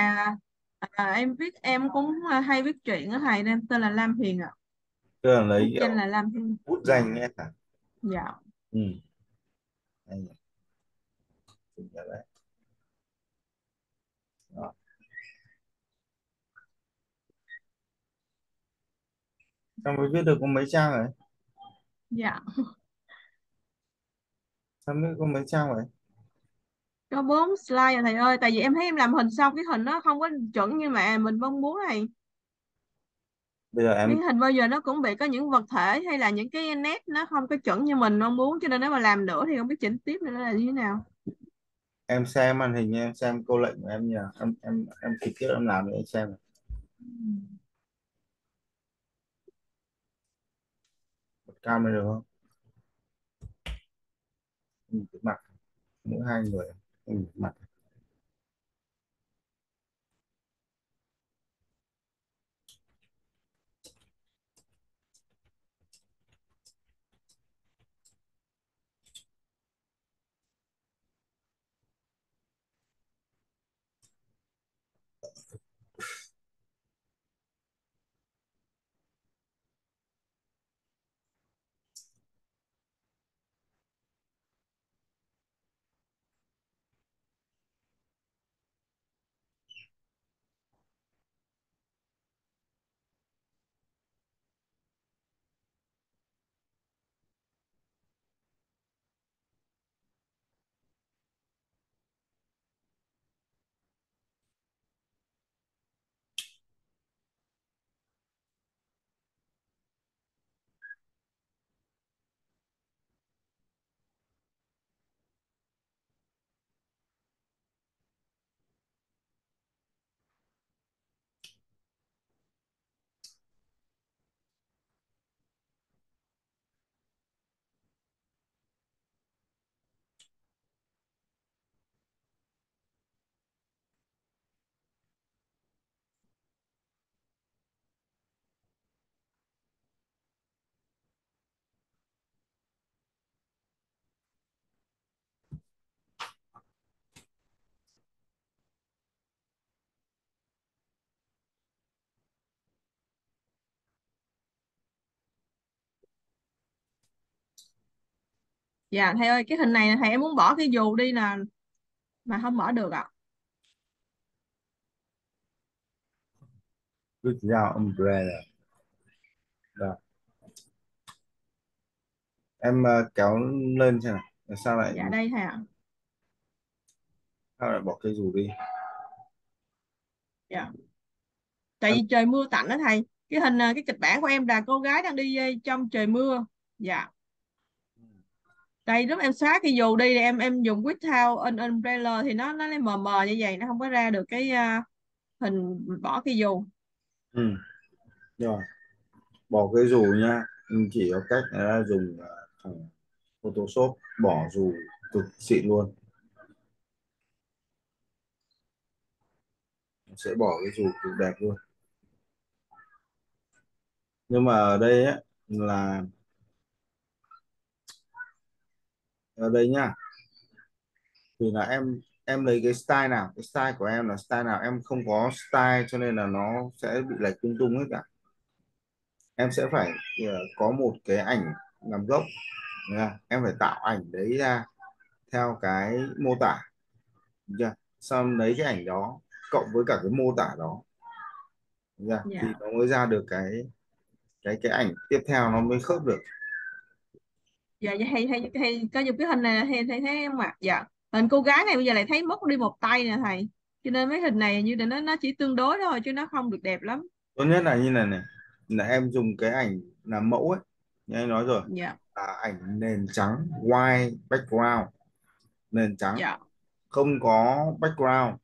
à, em viết em cũng à, hay viết truyện á thầy em tên là Lam Hiền ạ. Tức là lấy danh là Lam Hiền. bút danh nhé hả? Dạ. Ừ. Đấy. Đó. sao mới viết được có mấy trang rồi? Dạ. Sao mới có mấy trang vậy có bốn slide à thầy ơi tại vì em thấy em làm hình xong cái hình nó không có chuẩn như mà mình mong muốn này. Bây giờ cái em hình bao giờ nó cũng bị có những vật thể hay là những cái nét nó không có chuẩn như mình mong muốn cho nên nếu mà làm nữa thì không biết chỉnh tiếp nữa là như thế nào. Em xem màn hình em xem câu lệnh của em nhỉ. Em em em trực tiếp em làm để em xem. Bật cam lên được không? Nhìn cái mặt mỗi hai người nhìn cái mặt dạ thầy ơi cái hình này thầy em muốn bỏ cái dù đi nè mà không bỏ được ạ. Cứ dao umbrella. Rồi. em ờ, kéo lên xem nào sao lại dạ đây thầy ạ. Sao lại bỏ cây dù đi? Dạ. Tại em vì trời mưa tạnh đó thầy. Cái hình à, cái kịch bản của em là cô gái đang đi ờ, trong trời mưa. Dạ tại lúc em xóa cái dù đi thì em em dùng without an umbrella thì nó nó lấy mờ mờ như vậy nó không có ra được cái uh, hình bỏ cái dù. Ừ. rồi. Bỏ cái dù nha. Mình chỉ có cách là dùng à, thằng Photoshop bỏ dù cực xịn luôn. Sẽ bỏ cái dù cực đẹp luôn. Nhưng mà ở đây á là ở đây nhá. Thì là em em lấy cái style nào? Cái style của em là style nào? Em không có style cho nên là nó sẽ bị lệch tung tung hết cả. Em sẽ phải ờ, có một cái ảnh làm gốc nha. em phải tạo ảnh đấy ra theo cái mô tả chưa? Xong lấy cái ảnh đó cộng với cả cái mô tả đó chưa? thì dạ nó mới ra được cái cái cái ảnh tiếp theo nó mới khớp được dạ dạ hay hay hay có dùng cái hình này hay thấy thấy em mặt dạ. Hình cô gái này bây giờ lại thấy mất đi một tay nè thầy. Cho nên mấy hình này như là nó nó chỉ tương đối thôi chứ nó không được đẹp lắm. Tốt nhất là như này này là em dùng cái ảnh làm mẫu ấy. Như anh nói rồi. Dạ. Là ảnh nền trắng white background. Nền trắng. Dạ. Không có background.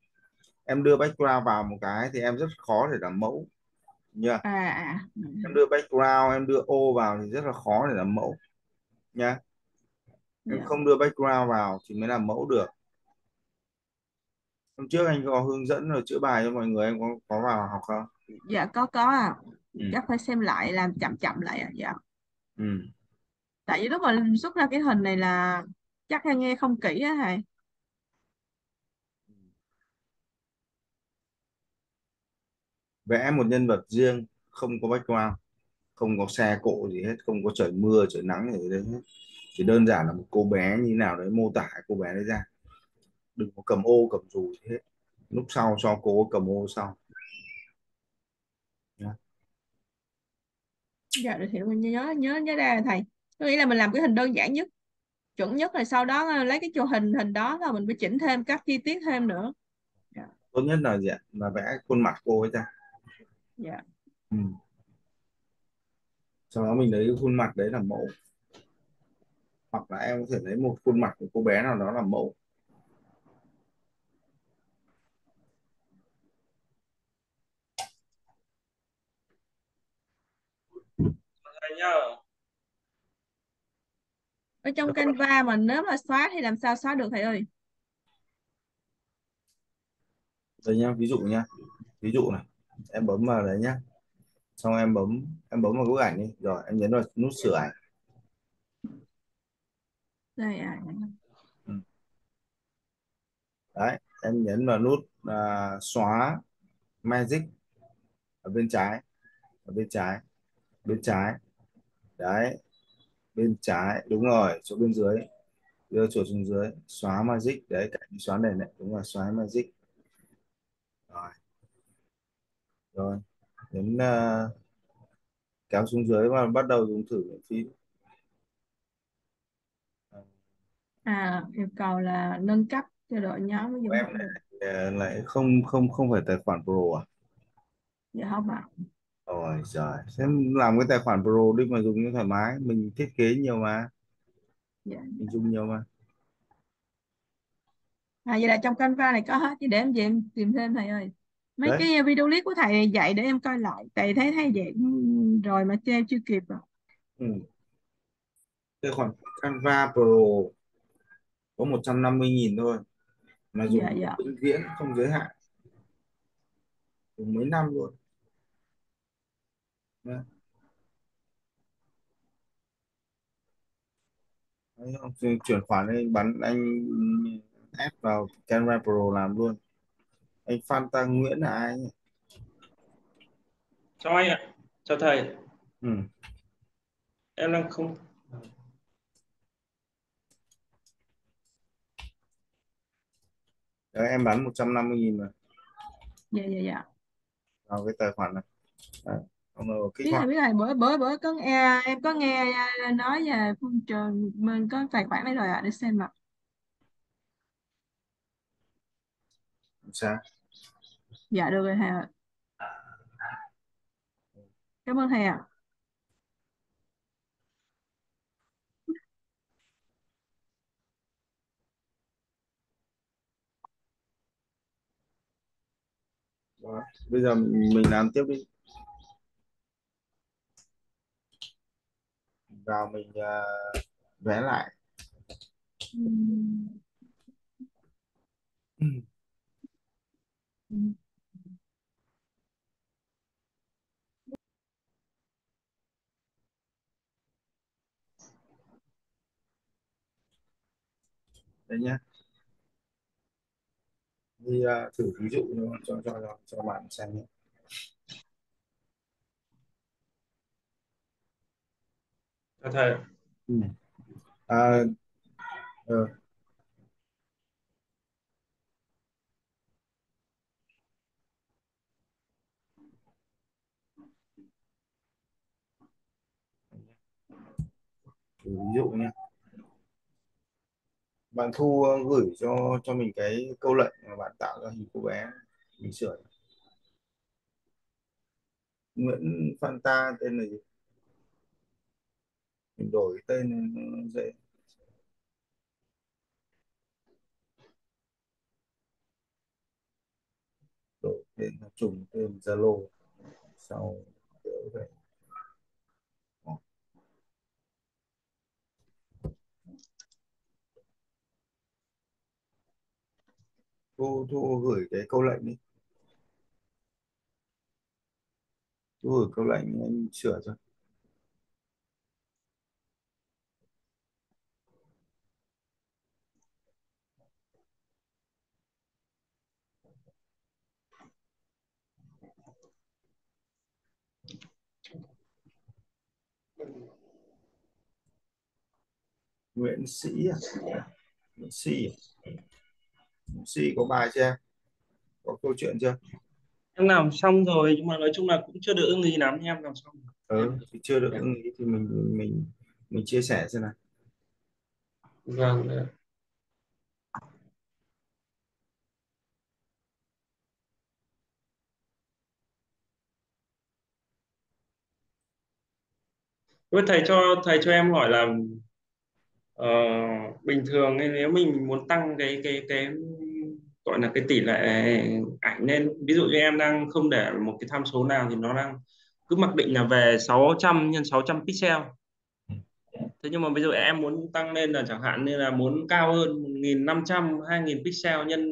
Em đưa background vào một cái thì em rất khó để làm mẫu. Nha à à em đưa background em đưa ô vào thì rất là khó để làm mẫu nha em dạ. không đưa background vào thì mới làm mẫu được. Hôm trước anh có hướng dẫn rồi chữa bài cho mọi người em có có vào học không? Dạ có có à ừ. Chắc phải xem lại làm chậm chậm lại à dạ. Ừ. Tại vì lúc mà xuất ra cái hình này là chắc là nghe không kỹ á thầy. Vẽ một nhân vật riêng không có background không có xe cộ gì hết không có trời mưa trời nắng gì đấy hết. Chỉ đơn giản là một cô bé như nào đấy mô tả cô bé đấy ra. Đừng có cầm ô cầm dù gì hết. Lúc sau cho cô cầm ô sau. Dạ được hiểu. Nhớ nhớ nhớ nhớ ra thầy. Có nghĩa là mình làm cái hình đơn giản nhất chuẩn nhất rồi sau đó ờ, lấy cái chụp hình hình đó là mình phải chỉnh thêm các chi tiết thêm nữa. Dạ. Tốt nhất là gì ạ? Là vẽ khuôn mặt cô ấy ra. Dạ. Ừ. sau đó mình lấy khuôn mặt đấy làm mẫu. Hoặc là em có thể lấy một khuôn mặt của cô bé nào đó làm mẫu. Nhá ở trong Canva mà nếu mà xóa thì làm sao xóa được thầy ơi? Đây nhá ví dụ nhá. Ví dụ này em bấm vào đấy nhá xong em bấm em bấm vào bức ảnh đi. Rồi em nhấn vào nút sửa ảnh. Đây à ừ. đấy em nhấn vào nút à, xóa magic ở bên trái ở bên trái bên trái. Đấy bên trái đúng rồi chỗ bên dưới. Đưa chuột xuống dưới xóa magic. Đấy cạnh xóa nền này. Đúng rồi xóa magic. Rồi. Rồi nhấn uh, kéo xuống dưới và bắt đầu dùng thử miễn phí. À yêu cầu là nâng cấp cho đội nhóm mới dùng em được lại, lại không không không phải tài khoản pro à? Dạ không ạ. Rồi trời thế làm cái tài khoản pro đi mà dùng cho thoải mái mình thiết kế nhiều mà. Dạ. Mình dùng nhiều mà. À vậy là trong Canva này có hết chứ để em về em tìm thêm thầy ơi mấy đấy. cái video clip của thầy dạy để em coi lại. Tại thấy thấy vậy rồi mà chưa chưa kịp rồi ừ. tài khoản Canva Pro có 150.000 thôi. Mà dạ dùng dạ vĩnh viễn không giới hạn. Dùng mấy năm luôn. Đấy. Chuyển khoản anh bắn anh ép vào Canva Pro làm luôn anh Phan Tăng Nguyễn là ai? Nhỉ? chào anh ạ. Chào thầy. Ừ. em đang không Đấy, em bắn 150.000 mà. Dạ dạ dạ. Vào cái tài khoản này. Đấy. Rồi kích biết thầy biết thầy bữa bữa bữa có nghe em có nghe nói về phương trường mình có tài khoản đấy rồi ạ để xem ạ. Sao dạ được rồi thầy ạ cảm ơn thầy ạ. Bây giờ mình làm tiếp đi. Vào mình uh, vẽ lại. Ừm. Đấy nhá. Đi uh, thử ví dụ cho cho cho cho bạn xem nhé. Thầy. Ừ. à, ờ, thử ví dụ nhé bạn Thu ờ, gửi cho cho mình cái câu lệnh mà bạn tạo ra hình cô bé mình sửa. Nguyễn Phan Ta, tên là gì? Mình đổi cái tên nó dễ. Đổi tên trùng tên Zalo sau đỡ vậy thu thu gửi cái câu lệnh đi thu gửi câu lệnh anh sửa cho Nguyễn Sĩ à? Nguyễn Sĩ à? Sĩ có bài chưa có câu chuyện chưa? Em làm xong rồi nhưng mà nói chung là cũng chưa được ưng ý lắm em làm xong ừ thì chưa được ưng ý thì mình mình mình chia sẻ xem nào. Vâng thầy cho thầy cho em hỏi là ờ, bình thường nếu mình muốn tăng cái cái cái gọi là cái tỷ lệ ảnh lên ví dụ như em đang không để một cái tham số nào thì nó đang cứ mặc định là về 600 nhân 600 pixel. Thế nhưng mà bây giờ em muốn tăng lên là chẳng hạn như là muốn cao hơn 1500 2000 pixel nhân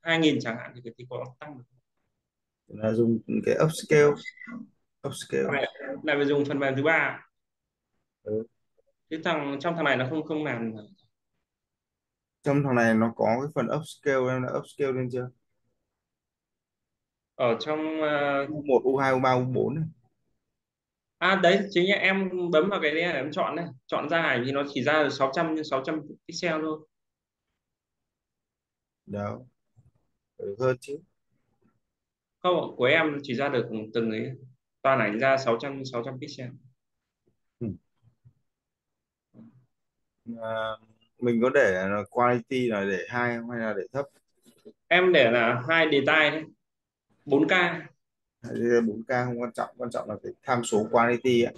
2000 chẳng hạn thì thì có tăng được. Là dùng cái upscale upscale. Lại lại phải dùng phần mềm thứ ba. Ừ. thế thằng trong thằng này nó không không làm trong thằng này nó có cái phần upscale em đã upscale lên chưa? Ở trong uh, U1 U2 U3 U4 này. à đấy chính là em bấm vào cái là em chọn này. Chọn ra ảnh thì nó chỉ ra được 600 nhân 600 pixel thôi. Đâu được hơn chứ. Không của em chỉ ra được từng ấy. Toàn ảnh ra 600 nhân 600 pixel à, mình có để là quality là để hai hay là để thấp em để là hai đề tài đấy 4K 4K không quan trọng quan trọng là cái tham số quality ấy.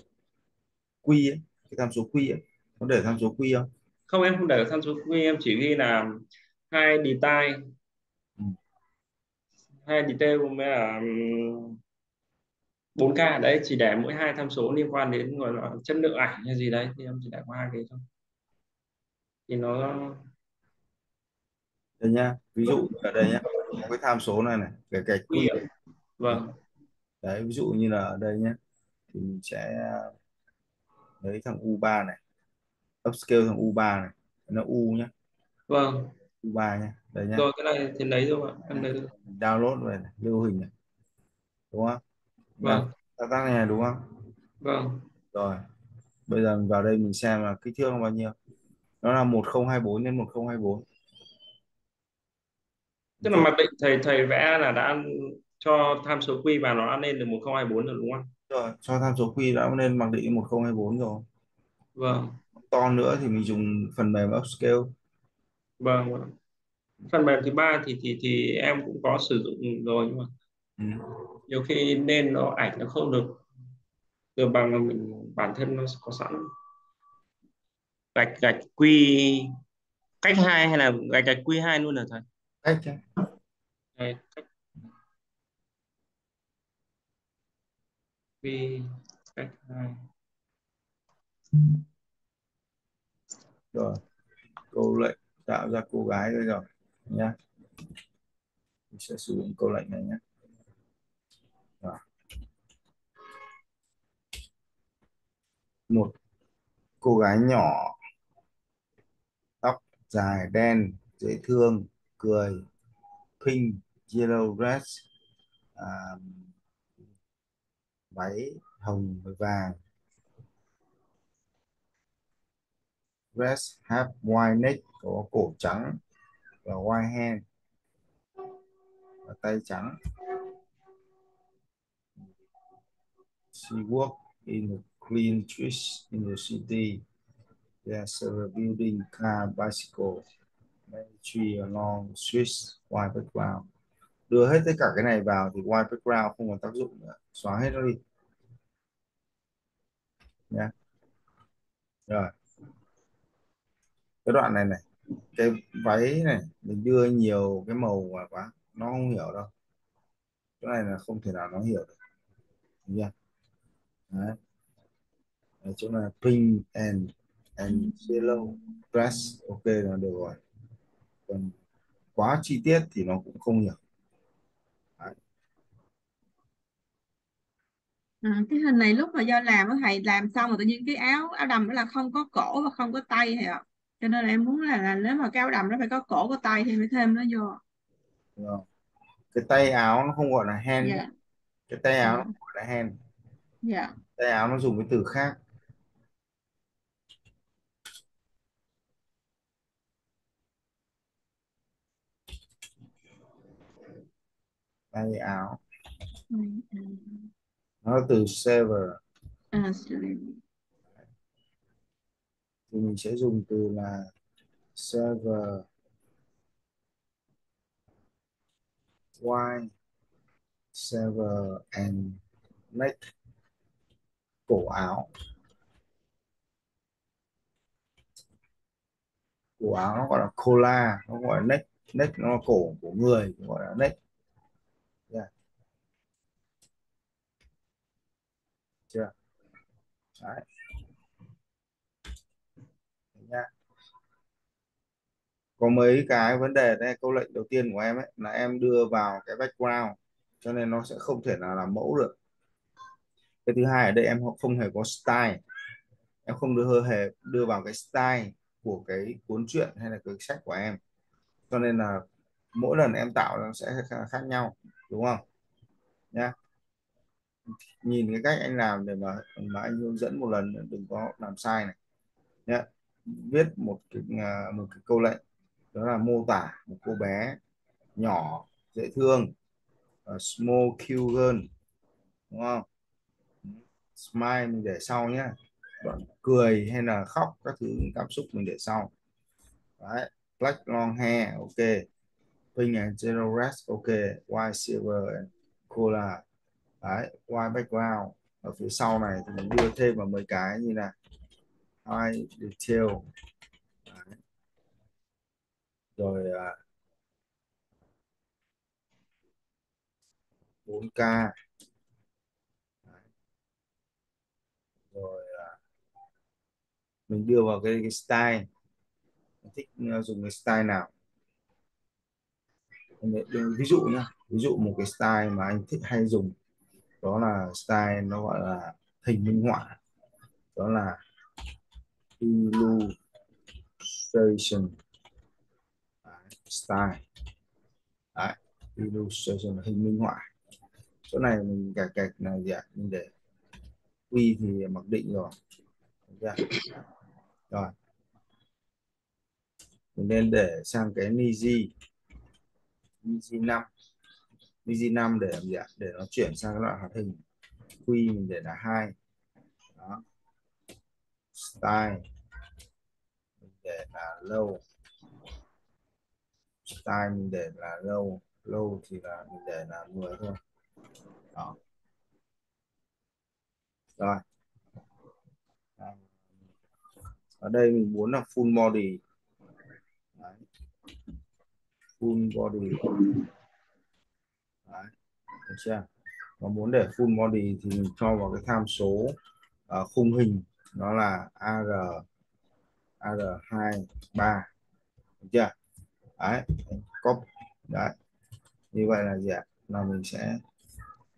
quy ấy. cái tham số quy ấy. có để tham số quy không không em không để tham số quy em chỉ ghi là hai detail ừ. hai detail cũng là 4K đấy chỉ để mỗi hai tham số liên quan đến gọi là chất lượng ảnh hay gì đấy thì em chỉ để qua hai cái thôi thì nó đây nhá ví dụ ở đây nhá có cái tham số này này cái cái quy vâng. Đấy ví dụ như là ở đây nhé thì mình sẽ lấy thằng U3 này upscale thằng U3 này nó U nhé vâng. U3 nhé đây nhé rồi cái này thì lấy rồi ạ em lấy rồi download về này, lưu hình này đúng không? Vâng. thao tác này đúng không? Vâng. Rồi bây giờ mình vào đây mình xem là kích thước bao nhiêu nó là 1024 nhân 1024 tức là mặc định thầy thầy vẽ là đã cho tham số quy vào nó đã lên được 1024 rồi đúng không? Rồi cho tham số quy đã lên mặc định 1024 rồi. Vâng. To nữa thì mình dùng phần mềm upscale. Vâng, vâng. phần mềm thứ ba thì thì thì em cũng có sử dụng rồi nhưng mà ừ. nhiều khi nên nó ảnh nó không được được bằng mình bản thân nó có sẵn gạch gạch quy cách hai hay là gạch gạch quy hai luôn là thầy cách. Đây, cách quy cách hai rồi câu lệnh tạo ra cô gái đây rồi nhá mình sẽ sử dụng câu lệnh này nhé rồi. một cô gái nhỏ dài đen dễ thương cười pink yellow dress à, váy hồng với vàng. Dress have white neck có cổ trắng và white hand và tay trắng. She walk in a clean street in the city there are building car bicycle tree along Swiss white background. Đưa hết tất cả cái này vào thì white background không còn tác dụng nữa. Xóa hết nó đi. Nhé rồi. Cái đoạn này này cái váy này mình đưa nhiều cái màu vào quá nó không hiểu đâu. Cái này là không thể nào nó hiểu được. Đúng chưa? Đấy. Đấy, chỗ này pink and and yellow dress ok là được rồi. Còn quá chi tiết thì nó cũng không hiểu Đấy. À, cái hình này lúc mà do làm á thầy làm xong rồi tự nhiên cái áo áo đầm đó là không có cổ và không có tay thầy ạ. Cho nên là em muốn là, là nếu mà cái áo đầm nó phải có cổ có tay thì mới thêm nó vô. Không? cái tay áo nó không gọi là hand dạ. cái tay áo dạ. nó gọi là hand. Dạ. Tay áo nó dùng cái từ khác may áo nó từ sever. À thì mình sẽ dùng từ là sever. Why sever and neck cổ áo. Cổ áo nó gọi là cola nó gọi là neck neck nó là cổ của người gọi là neck yeah. chưa Đấy. Nha. có mấy cái vấn đề đây câu lệnh đầu tiên của em ấy, là em đưa vào cái background, cho nên nó sẽ không thể nào làm mẫu được. Cái thứ hai ở đây em không hề có style. Em không đưa, hề đưa vào cái style của cái cuốn truyện hay là cái sách của em. Cho nên là mỗi lần em tạo nó sẽ khác nhau, đúng không? Nhá nhìn cái cách anh làm để mà mà anh hướng dẫn một lần đừng có làm sai này. Nhá. Viết một cái à, một cái câu lệnh đó là mô tả một cô bé nhỏ dễ thương uh, small cute girl đúng không? Smile mình để sau nhé đoạn vâng. cười hay là khóc các thứ cảm xúc mình để sau. Đấy. Black long hair ok. Pink and generous ok. White silver and cola đấy white background. Ở phía sau này thì mình đưa thêm vào mấy cái như là high detail. Đấy. rồi à, 4K rồi à, mình đưa vào cái, cái style. Mình thích uh, dùng cái style nào? Ví dụ nhá ví dụ một cái style mà anh thích hay dùng đó là style nó gọi là hình minh họa. Đó là illustration. Style. Đấy, illustration hình minh họa. Chỗ này mình cài cạch này gì ạ? Mình để quy thì mặc định rồi. Dạ. Rồi. Mình nên để sang cái niji. Niji năm. VG5 để làm gì ạ? Để nó chuyển sang loại hoạt hình Q mình để là hai Đó. Style mình để là low. Style mình để là low. Low thì là mình để là 10 thôi. Đó. Rồi. Ở đây mình muốn là full body. Đấy. Full body được chưa? Và muốn để full body thì mình cho vào cái tham số uh, khung hình. Nó là AR AR23 được chưa? Đấy copy. Đấy. Như vậy là gì ạ? Là mình sẽ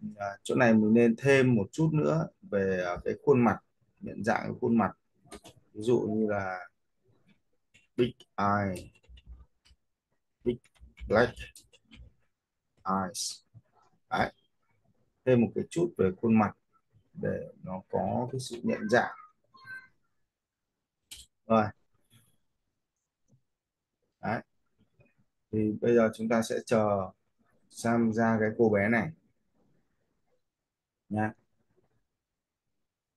uh, chỗ này mình nên thêm một chút nữa về uh, cái khuôn mặt nhận dạng cái khuôn mặt. Ví dụ như là big eye big black eyes. Đấy. thêm một cái chút về khuôn mặt để nó có cái sự nhận dạng rồi. Đấy. thì bây giờ chúng ta sẽ chờ xem ra cái cô bé này. Nha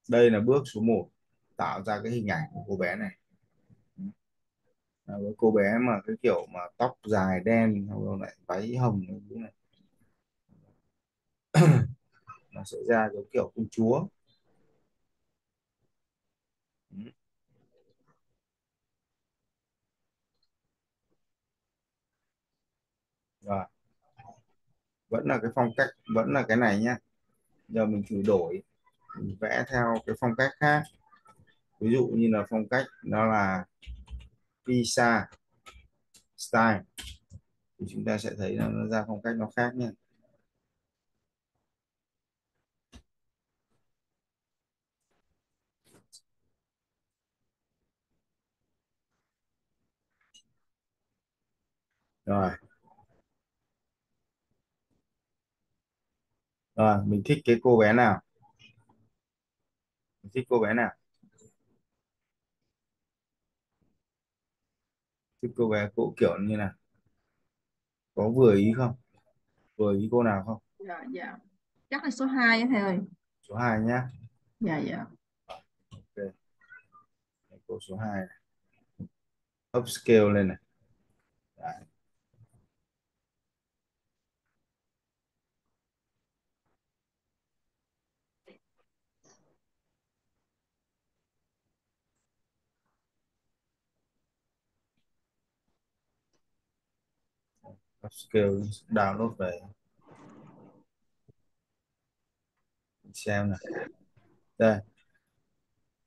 đây là bước số 1 tạo ra cái hình ảnh của cô bé này. À, với cô bé mà cái kiểu mà tóc dài đen hoặc lại váy hồng như này? Nó sẽ ra giống kiểu công chúa. Rồi vẫn là cái phong cách, vẫn là cái này nhá. Giờ mình thử đổi, mình vẽ theo cái phong cách khác. Ví dụ như là phong cách đó là pizza style. Thì chúng ta sẽ thấy là nó ra phong cách nó khác nha rồi. Rồi mình thích cái cô bé nào? Mình thích cô bé nào? Thích cô bé cũ kiểu như nào? Có vừa ý không? Vừa ý cô nào không? Dạ dạ. Chắc là số 2 á thầy ơi. Số 2 nhá. Dạ dạ. Ok. Cô số 2 này. upscale lên này. Đấy. Upscale download về. Xem này đây.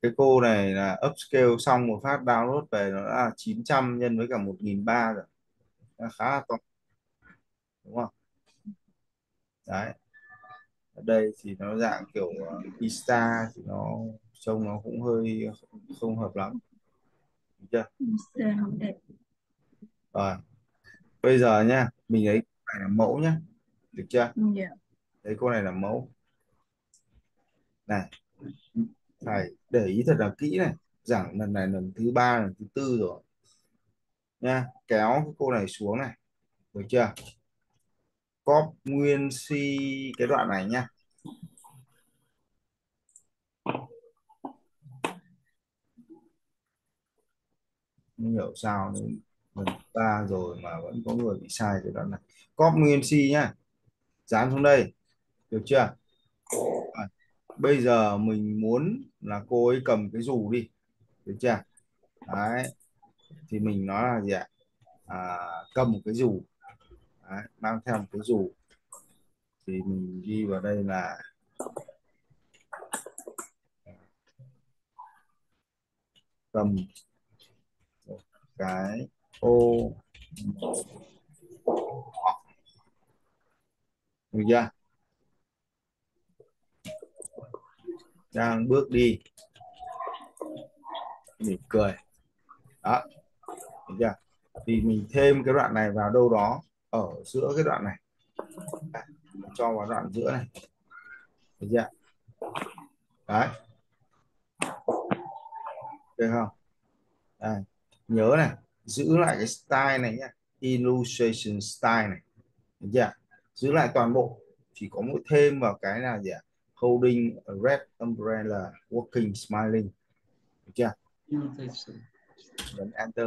Cái cô này là upscale xong một phát download về nó là 900 nhân với cả 1.300 rồi. Nó khá là to. Đúng không? Đấy. Ở đây thì nó dạng kiểu uh, Vista thì nó trông nó cũng hơi không hợp lắm. Được chưa? Rồi bây giờ nhá mình lấy cô này là mẫu nhá. Được chưa? Dạ. Lấy cô này là mẫu. Này phải để ý thật là kỹ này. Giảng lần này lần thứ ba lần thứ tư rồi. Nha kéo cái cô này xuống này. Được chưa? Copy nguyên si cái đoạn này nha. Không hiểu sao đến ta rồi mà vẫn có người bị sai cái đoạn này. Copy nguyên si nhá. Dán xuống đây. Được chưa? À, bây giờ mình muốn là cô ấy cầm cái dù đi. Được chưa? Đấy. Thì mình nói là gì ạ? À, cầm một cái dù. Đấy, mang theo một cái dù. Thì mình ghi vào đây là cầm một cái ô được chưa? Đang bước đi. Mỉm cười. Đó. Được chưa? Thì mình thêm cái đoạn này vào đâu đó ở giữa cái đoạn này. Cho vào đoạn giữa này. Được chưa? Đấy. Được không? Đây. nhớ này giữ lại cái style này nhé illustration style này. Được chưa giữ lại toàn bộ. Chỉ có mỗi thêm vào cái là gì ạ? Holding a red umbrella walking smiling. Được chưa nhấn enter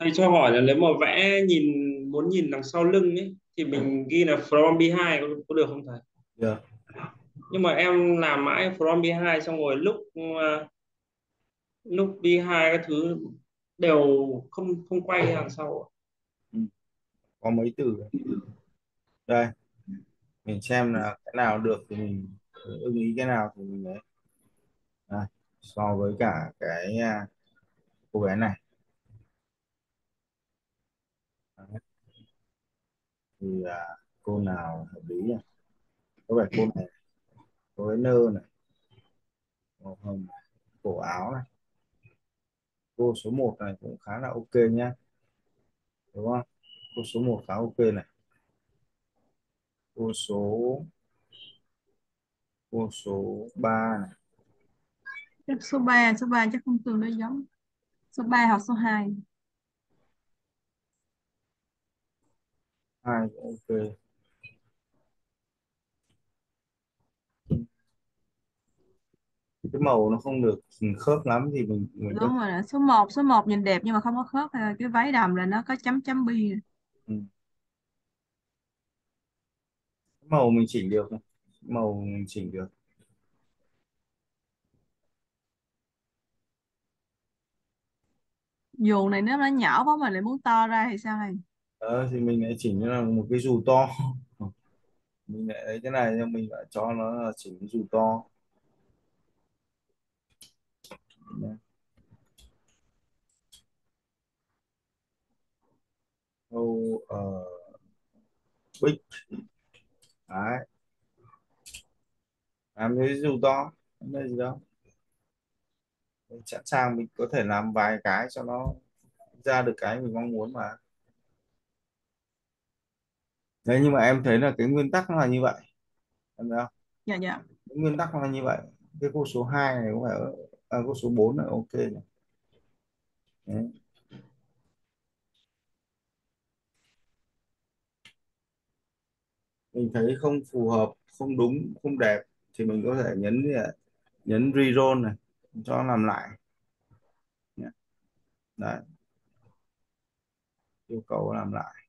thầy cho hỏi là nếu mà vẽ nhìn muốn nhìn đằng sau lưng ấy thì mình ghi là from behind có, có được không thầy? Được nhưng mà em làm mãi from behind xong rồi lúc uh, lúc behind các thứ đều không không quay đằng sau có mấy từ đây. Mình xem là cái nào được thì mình ưng ý cái nào thì mình lấy. Đây. so với cả cái à, cô bé này. Đấy thì à, cô nào hợp lý nhỉ? Có vẻ cô này cô ấy nơ này màu hồng này, cổ áo này. Cô số 1 này cũng khá là ok nhá đúng không? Cô số 1 khá ok này. Cô số cô số 3 này. Số 3 số 3 chắc không tương đối giống. Số 3 hoặc số 2 hai ok cái màu nó không được khớp lắm thì mình mình đúng rồi đó. số 1 số 1 nhìn đẹp nhưng mà không có khớp à, cái váy đầm là nó có chấm chấm bi ừ. màu mình chỉnh được màu mình chỉnh được dù này nếu nó nhỏ quá mà lại muốn to ra thì sao này ờ, thì mình lại chỉnh là một cái dù to. Mình lại lấy cái này nhưng mình lại cho nó là chỉnh cái dù to. Âu ở ờ, bích. Đấy. Làm cái dù to đây gì đâu sẵn sàng mình có thể làm vài cái cho nó ra được cái mình mong muốn mà đấy nhưng mà em thấy là cái nguyên tắc nó là như vậy. Em thấy không? Dạ dạ. Cái nguyên tắc nó là như vậy. Cái cô số 2 này cũng phải ở à, cô số 4 là ok này đấy. mình thấy không phù hợp không đúng không đẹp thì mình có thể nhấn nhấn reroll này cho làm lại. Đấy. Yêu cầu làm lại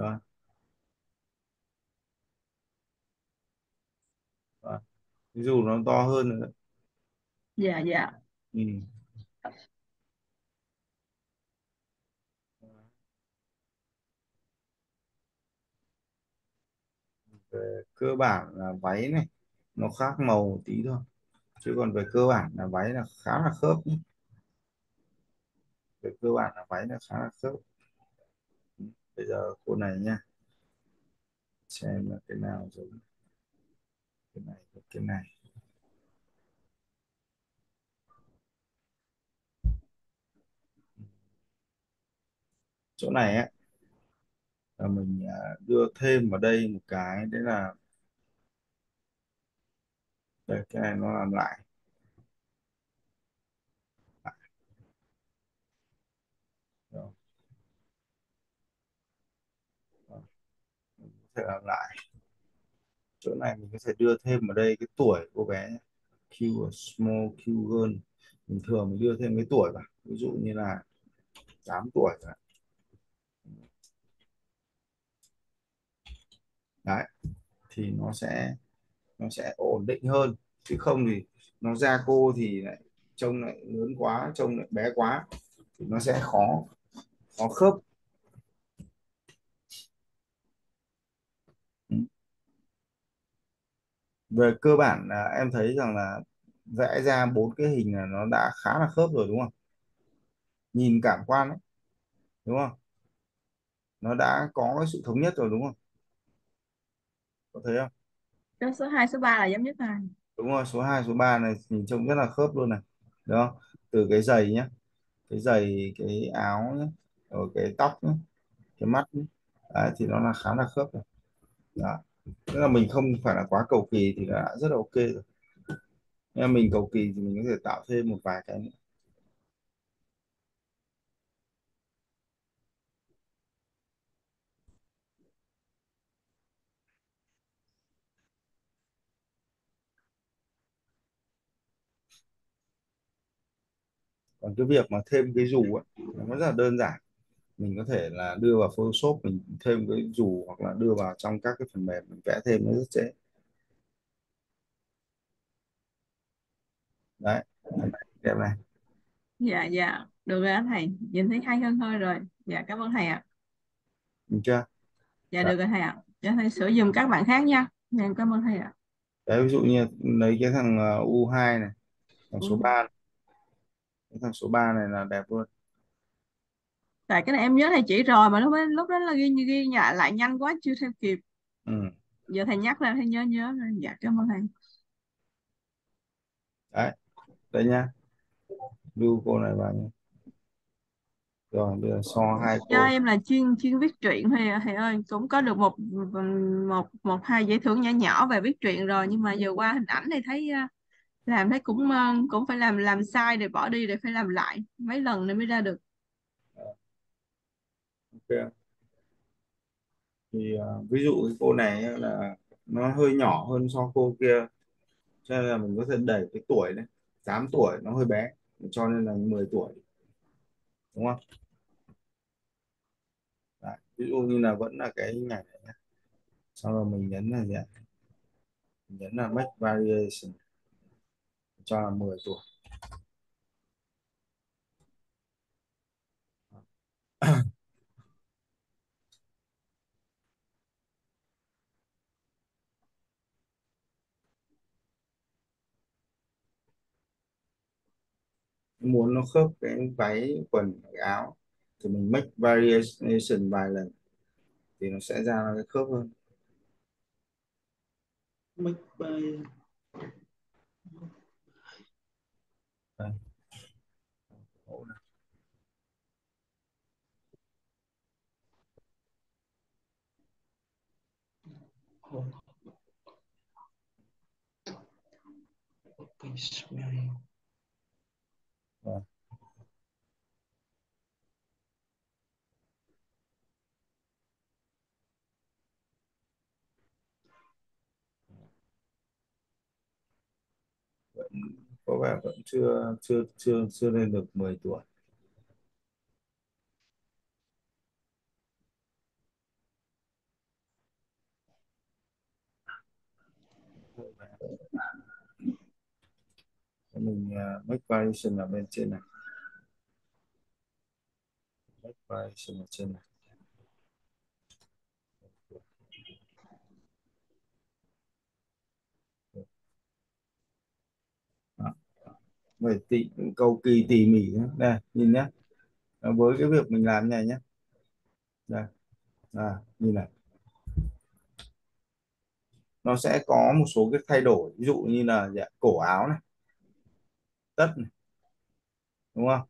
rồi. Rồi ví dụ nó to hơn nữa. Dạ dạ. Ừ. về cơ bản là váy này nó khác màu một tí thôi. Chứ còn về cơ bản là váy là khá là khớp về cơ bản là váy là khá là khớp bây giờ cô này nha xem là cái nào giống cái này và cái này. Chỗ này á là mình à, đưa thêm vào đây một cái đấy là đây, cái này nó làm lại Rồi. Rồi. Mình có thể làm lại. Chỗ này mình có thể đưa thêm vào đây cái tuổi cô bé Q small, Q girl bình thường mình đưa thêm cái tuổi vào. Ví dụ như là 8 tuổi rồi. đấy, thì nó sẽ nó sẽ ổn định hơn. Chứ không thì nó ra cô thì lại trông lại lớn quá, trông lại bé quá, thì nó sẽ khó khó khớp. Về cơ bản là em thấy rằng là vẽ ra bốn cái hình là nó đã khá là khớp rồi đúng không? Nhìn cảm quan ấy, đúng không? Nó đã có cái sự thống nhất rồi đúng không? Có thấy không? Cái số 2 số 3 là giống nhất này. Đúng rồi số 2 số 3 này nhìn trông rất là khớp luôn này đúng không? Từ cái giày nhé cái giày cái áo nhé rồi cái tóc nhé cái mắt nhé. Đấy, thì nó là khá là khớp rồi. Đó tức là mình không phải là quá cầu kỳ thì đã rất là ok rồi. Nên mình cầu kỳ thì mình có thể tạo thêm một vài cái nữa. Còn cái việc mà thêm cái dù ấy, nó rất là đơn giản mình có thể là đưa vào Photoshop mình thêm cái dù hoặc là đưa vào trong các cái phần mềm mình vẽ thêm nó rất dễ. Đấy đẹp này. Dạ dạ. Được rồi anh thầy nhìn thấy hay hơn hơi rồi. Dạ cảm ơn thầy ạ. Được chưa? Dạ đấy. được rồi thầy ạ. Dạ thầy sửa giùm các bạn khác nha. Dạ em cảm ơn thầy ạ. Đấy ví dụ như lấy cái thằng ờ, U2 này thằng số Ừ. 3 cái thằng số 3 này là đẹp luôn tại cái này em nhớ thầy chỉ rồi mà lúc đó, lúc đó là ghi ghi nhlại lại nhanh quá chưa theo kịp. Ừ. giờ thầy nhắc ra thầy nhớ nhớ dạ cảm ơn thầy. Đấy đây nhá lưu cô này vào nhá rồi bây giờ so hai do cô em là chuyên chuyên viết truyện thầy thầy ơi. Cũng có được một một một hai giải thưởng nhỏ nhỏ về viết truyện rồi nhưng mà giờ qua hình ảnh thì thấy làm thấy cũng ờ, cũng phải làm làm sai rồi bỏ đi rồi phải làm lại. Mấy lần nữa mới ra được ok. Thì uh, ví dụ cái cô này á là nó hơi nhỏ hơn so cô kia. Cho nên là mình có thể đẩy cái tuổi này 8 tuổi nó hơi bé cho nên là 10 tuổi. Đúng không? Đấy. ví dụ như là vẫn là cái hình ảnh này nhé sau rồi mình nhấn là gì ạ? Mình nhấn là make variation cho là 10 tuổi. Muốn nó khớp cái váy quần cái áo thì mình make variation vài lần thì nó sẽ ra cái khớp hơn make by Đây. okay, smile. Rồi. vẫn có vẻ vẫn chưa chưa chưa chưa lên được 10 tuổi. Mình uh, make variation ở bên trên này. Make variation ở trên này. Vậy tỉ, cầu kỳ tỉ mỉ nhé. đây nhìn nhé với cái việc mình làm này nhé đây à, nhìn này. Nó sẽ có một số cái thay đổi ví dụ như là dạ, cổ áo này tất này đúng không?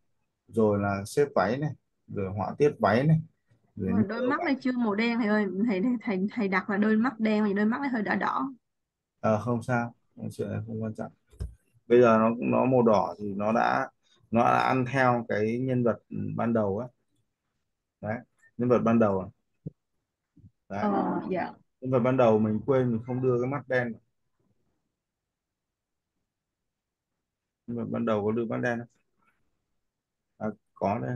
Rồi là xếp váy này rồi họa tiết váy này rồi Mà đôi mắt này chưa màu đen thầy ơi. Thầy thầy thầy, thầy đặt là đôi mắt đen thì đôi mắt này hơi đỏ đỏ. À, không sao. Chuyện này không quan trọng bây giờ nó nó màu đỏ thì nó đã nó đã ăn theo cái nhân vật ban đầu ấy đấy nhân vật ban đầu này. đấy ờ dạ nhân vật ban đầu mình quên mình không đưa cái mắt đen nhân vật ban đầu có đưa mắt đen không à, có đây.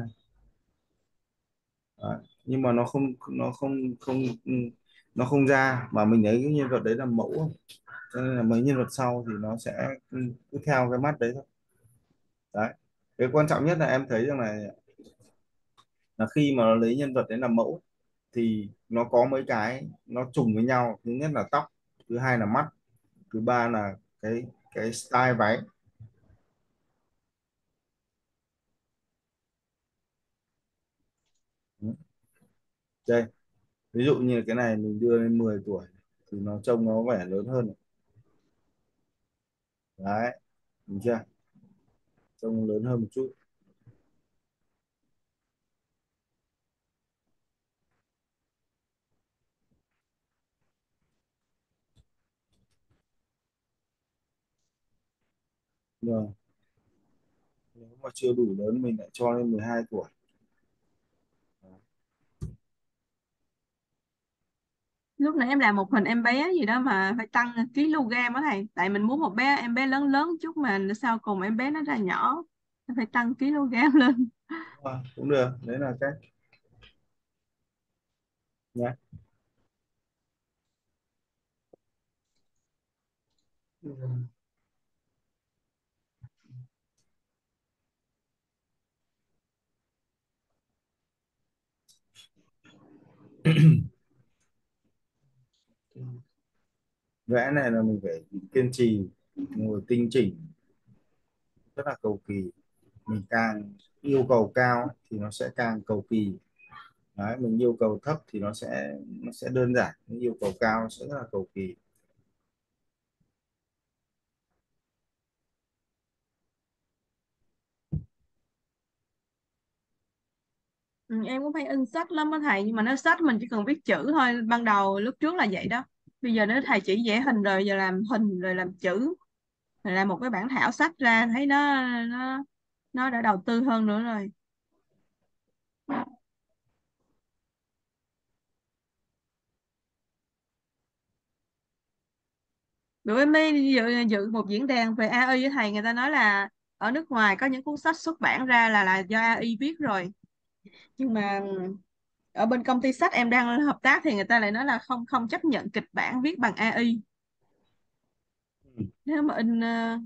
Đấy. nhưng mà nó không nó không không nó không ra mà mình thấy cái nhân vật đấy là mẫu cho nên là mấy nhân vật sau thì nó sẽ cứ theo cái mắt đấy thôi. Đấy. Cái quan trọng nhất là em thấy rằng là là khi mà nó lấy nhân vật đấy làm mẫu thì nó có mấy cái nó trùng với nhau. Thứ nhất là tóc, thứ hai là mắt, thứ ba là cái cái style váy. Đây. Ví dụ như cái này mình đưa lên 10 tuổi thì nó trông nó vẻ lớn hơn đấy, đúng chưa? Trông lớn hơn một chút. Rồi nếu mà chưa đủ lớn, mình lại cho lên 12 tuổi. Lúc nãy em làm một hình em bé gì đó mà phải tăng kg á thầy. Tại mình muốn một bé em bé lớn lớn chút mà sau cùng em bé nó ra nhỏ. Phải tăng kg lên. À, cũng được đấy là cái. nhé dạ. ừ. vẽ này là mình phải kiên trì ngồi tinh chỉnh rất là cầu kỳ. Mình càng yêu cầu cao thì nó sẽ càng cầu kỳ. Đấy, mình yêu cầu thấp thì nó sẽ nó sẽ đơn giản mình yêu cầu cao sẽ rất là cầu kỳ. Ừ, em cũng phải in sách lắm á thầy nhưng mà nó sách mình chỉ cần viết chữ thôi ban đầu lúc trước là vậy đó bây giờ nếu thầy chỉ vẽ hình rồi giờ làm hình rồi làm chữ làm một cái bản thảo sách ra thấy nó nó nó đã đầu tư hơn nữa rồi. Bữa em mới dự, dự một diễn đàn về AI với thầy người ta nói là ở nước ngoài có những cuốn sách xuất bản ra là là do AI viết rồi. Nhưng mà ở bên công ty sách em đang hợp tác thì người ta lại nói là không không chấp nhận kịch bản viết bằng AI Ừ. nếu mà in ờ,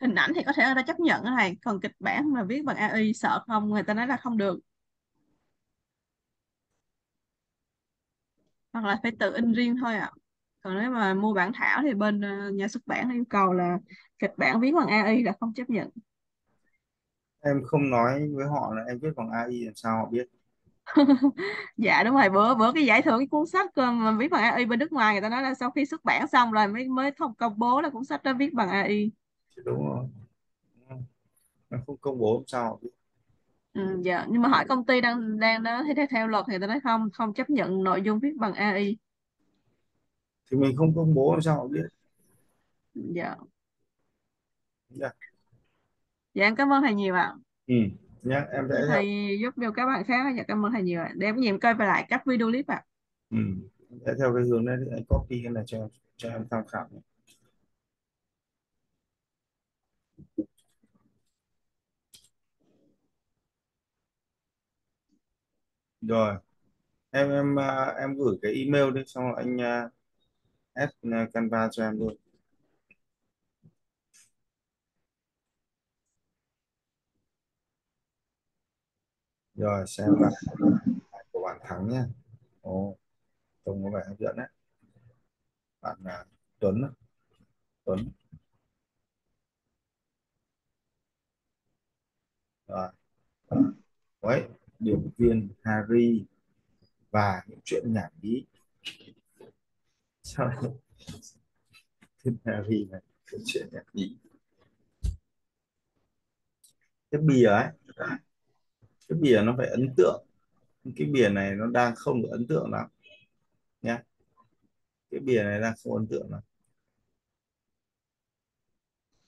hình ảnh thì có thể người ta chấp nhận thầy còn kịch bản mà viết bằng AI sợ không người ta nói là không được. Hoặc là phải tự in riêng thôi ạ. Còn nếu mà mua bản thảo thì bên ờ, nhà xuất bản yêu cầu là kịch bản viết bằng AI là không chấp nhận. Em không nói với họ là em viết bằng AI làm sao họ biết dạ đúng rồi bữa bữa cái giải thưởng cái cuốn sách cơ mà viết bằng AI bên nước ngoài người ta nói là sau khi xuất bản xong rồi mới mới thông công bố là cuốn sách đó viết bằng AI đúng rồi. Em không công bố làm sao ừ, dạ nhưng mà hỏi công ty đang đang đó thì theo, luật thì người ta nói không không chấp nhận nội dung viết bằng AI thì mình không công bố làm sao biết. Dạ. Dạ. dạ em cảm ơn thầy nhiều ạ. Ừ nhá em sẽ theo thầy giúp cho các bạn khác dạ cảm ơn thầy nhiều ạ để em nhìn coi về lại các video clip ạ ừ. Sẽ theo cái hướng đấy anh copy cái này cho cho em tham khảo nhé. rồi em em à, em gửi cái email đi xong rồi anh à, add à, Canva cho em luôn rồi xem bạn của bạn Thắng nhé ồ trông có vẻ hấp dẫn đấy. Bạn là Tuấn. Tuấn. Rồi. Đấy điệp viên Harry và những chuyện nhảm nhí sao thế, Harry này những chuyện nhảm nhí cái bìa ấy cái bìa nó phải ấn tượng. Cái bìa này nó đang không được ấn tượng lắm. Nhé cái bìa này đang không ấn tượng lắm.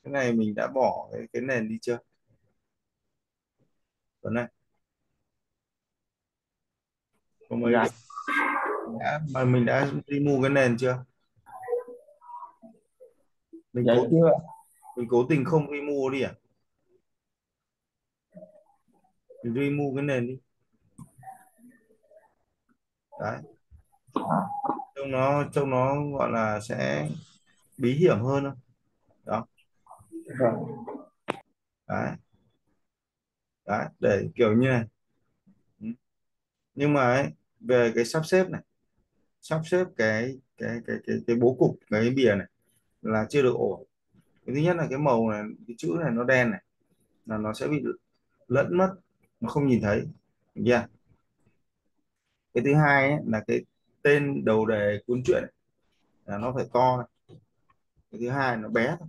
Cái này mình đã bỏ cái, cái nền đi chưa? Tuấn này có mấy dạ. Đã, mà mình đã remove cái nền chưa? Mình dạ cố chưa mình cố tình không remove đi à mình remove cái nền đi. Đấy. Trông nó trông nó gọi là sẽ bí hiểm hơn không? Đó. Đấy. Đấy để kiểu như này. Ừ. Nhưng mà ấy, về cái sắp xếp này. Sắp xếp cái cái cái cái cái bố cục cái bìa này là chưa được ổn. Cái thứ nhất là cái màu này cái chữ này nó đen này. Là nó sẽ bị lẫn mất nó không nhìn thấy. Được chưa cái thứ hai ấy, là cái tên đầu đề cuốn truyện là nó phải to này. cái thứ hai nó bé thôi.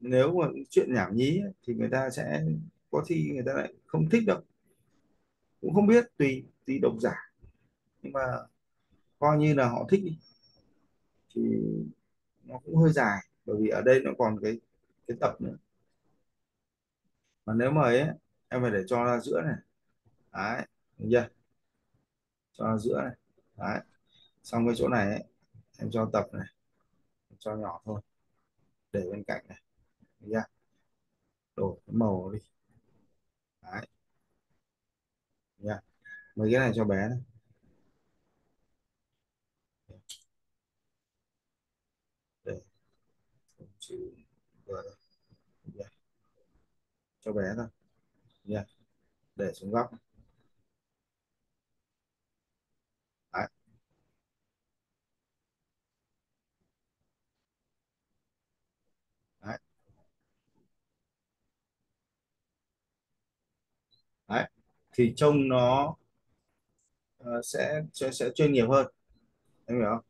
Nếu mà chuyện nhảm nhí ấy, thì người ta sẽ có khi người ta lại không thích đâu. Cũng không biết tùy tùy độc giả. Nhưng mà coi như là họ thích đi. Thì nó cũng hơi dài bởi vì ở đây nó còn cái cái tập nữa mà nếu mà ấy em phải để cho ra giữa này. Đấy được chưa? Cho ra giữa này. Đấy. Xong cái chỗ này ấy, em cho tập này. Cho nhỏ thôi. Để bên cạnh này. Được chưa? Đổi cái màu đi. Đấy. Được chưa? mấy cái này cho bé này. Để. Chữ G. Được chưa? Cho bé thôi nha, để xuống góc đấy. Đấy. Đấy. thì trông nó ờ, sẽ sẽ sẽ chuyên nghiệp hơn em hiểu không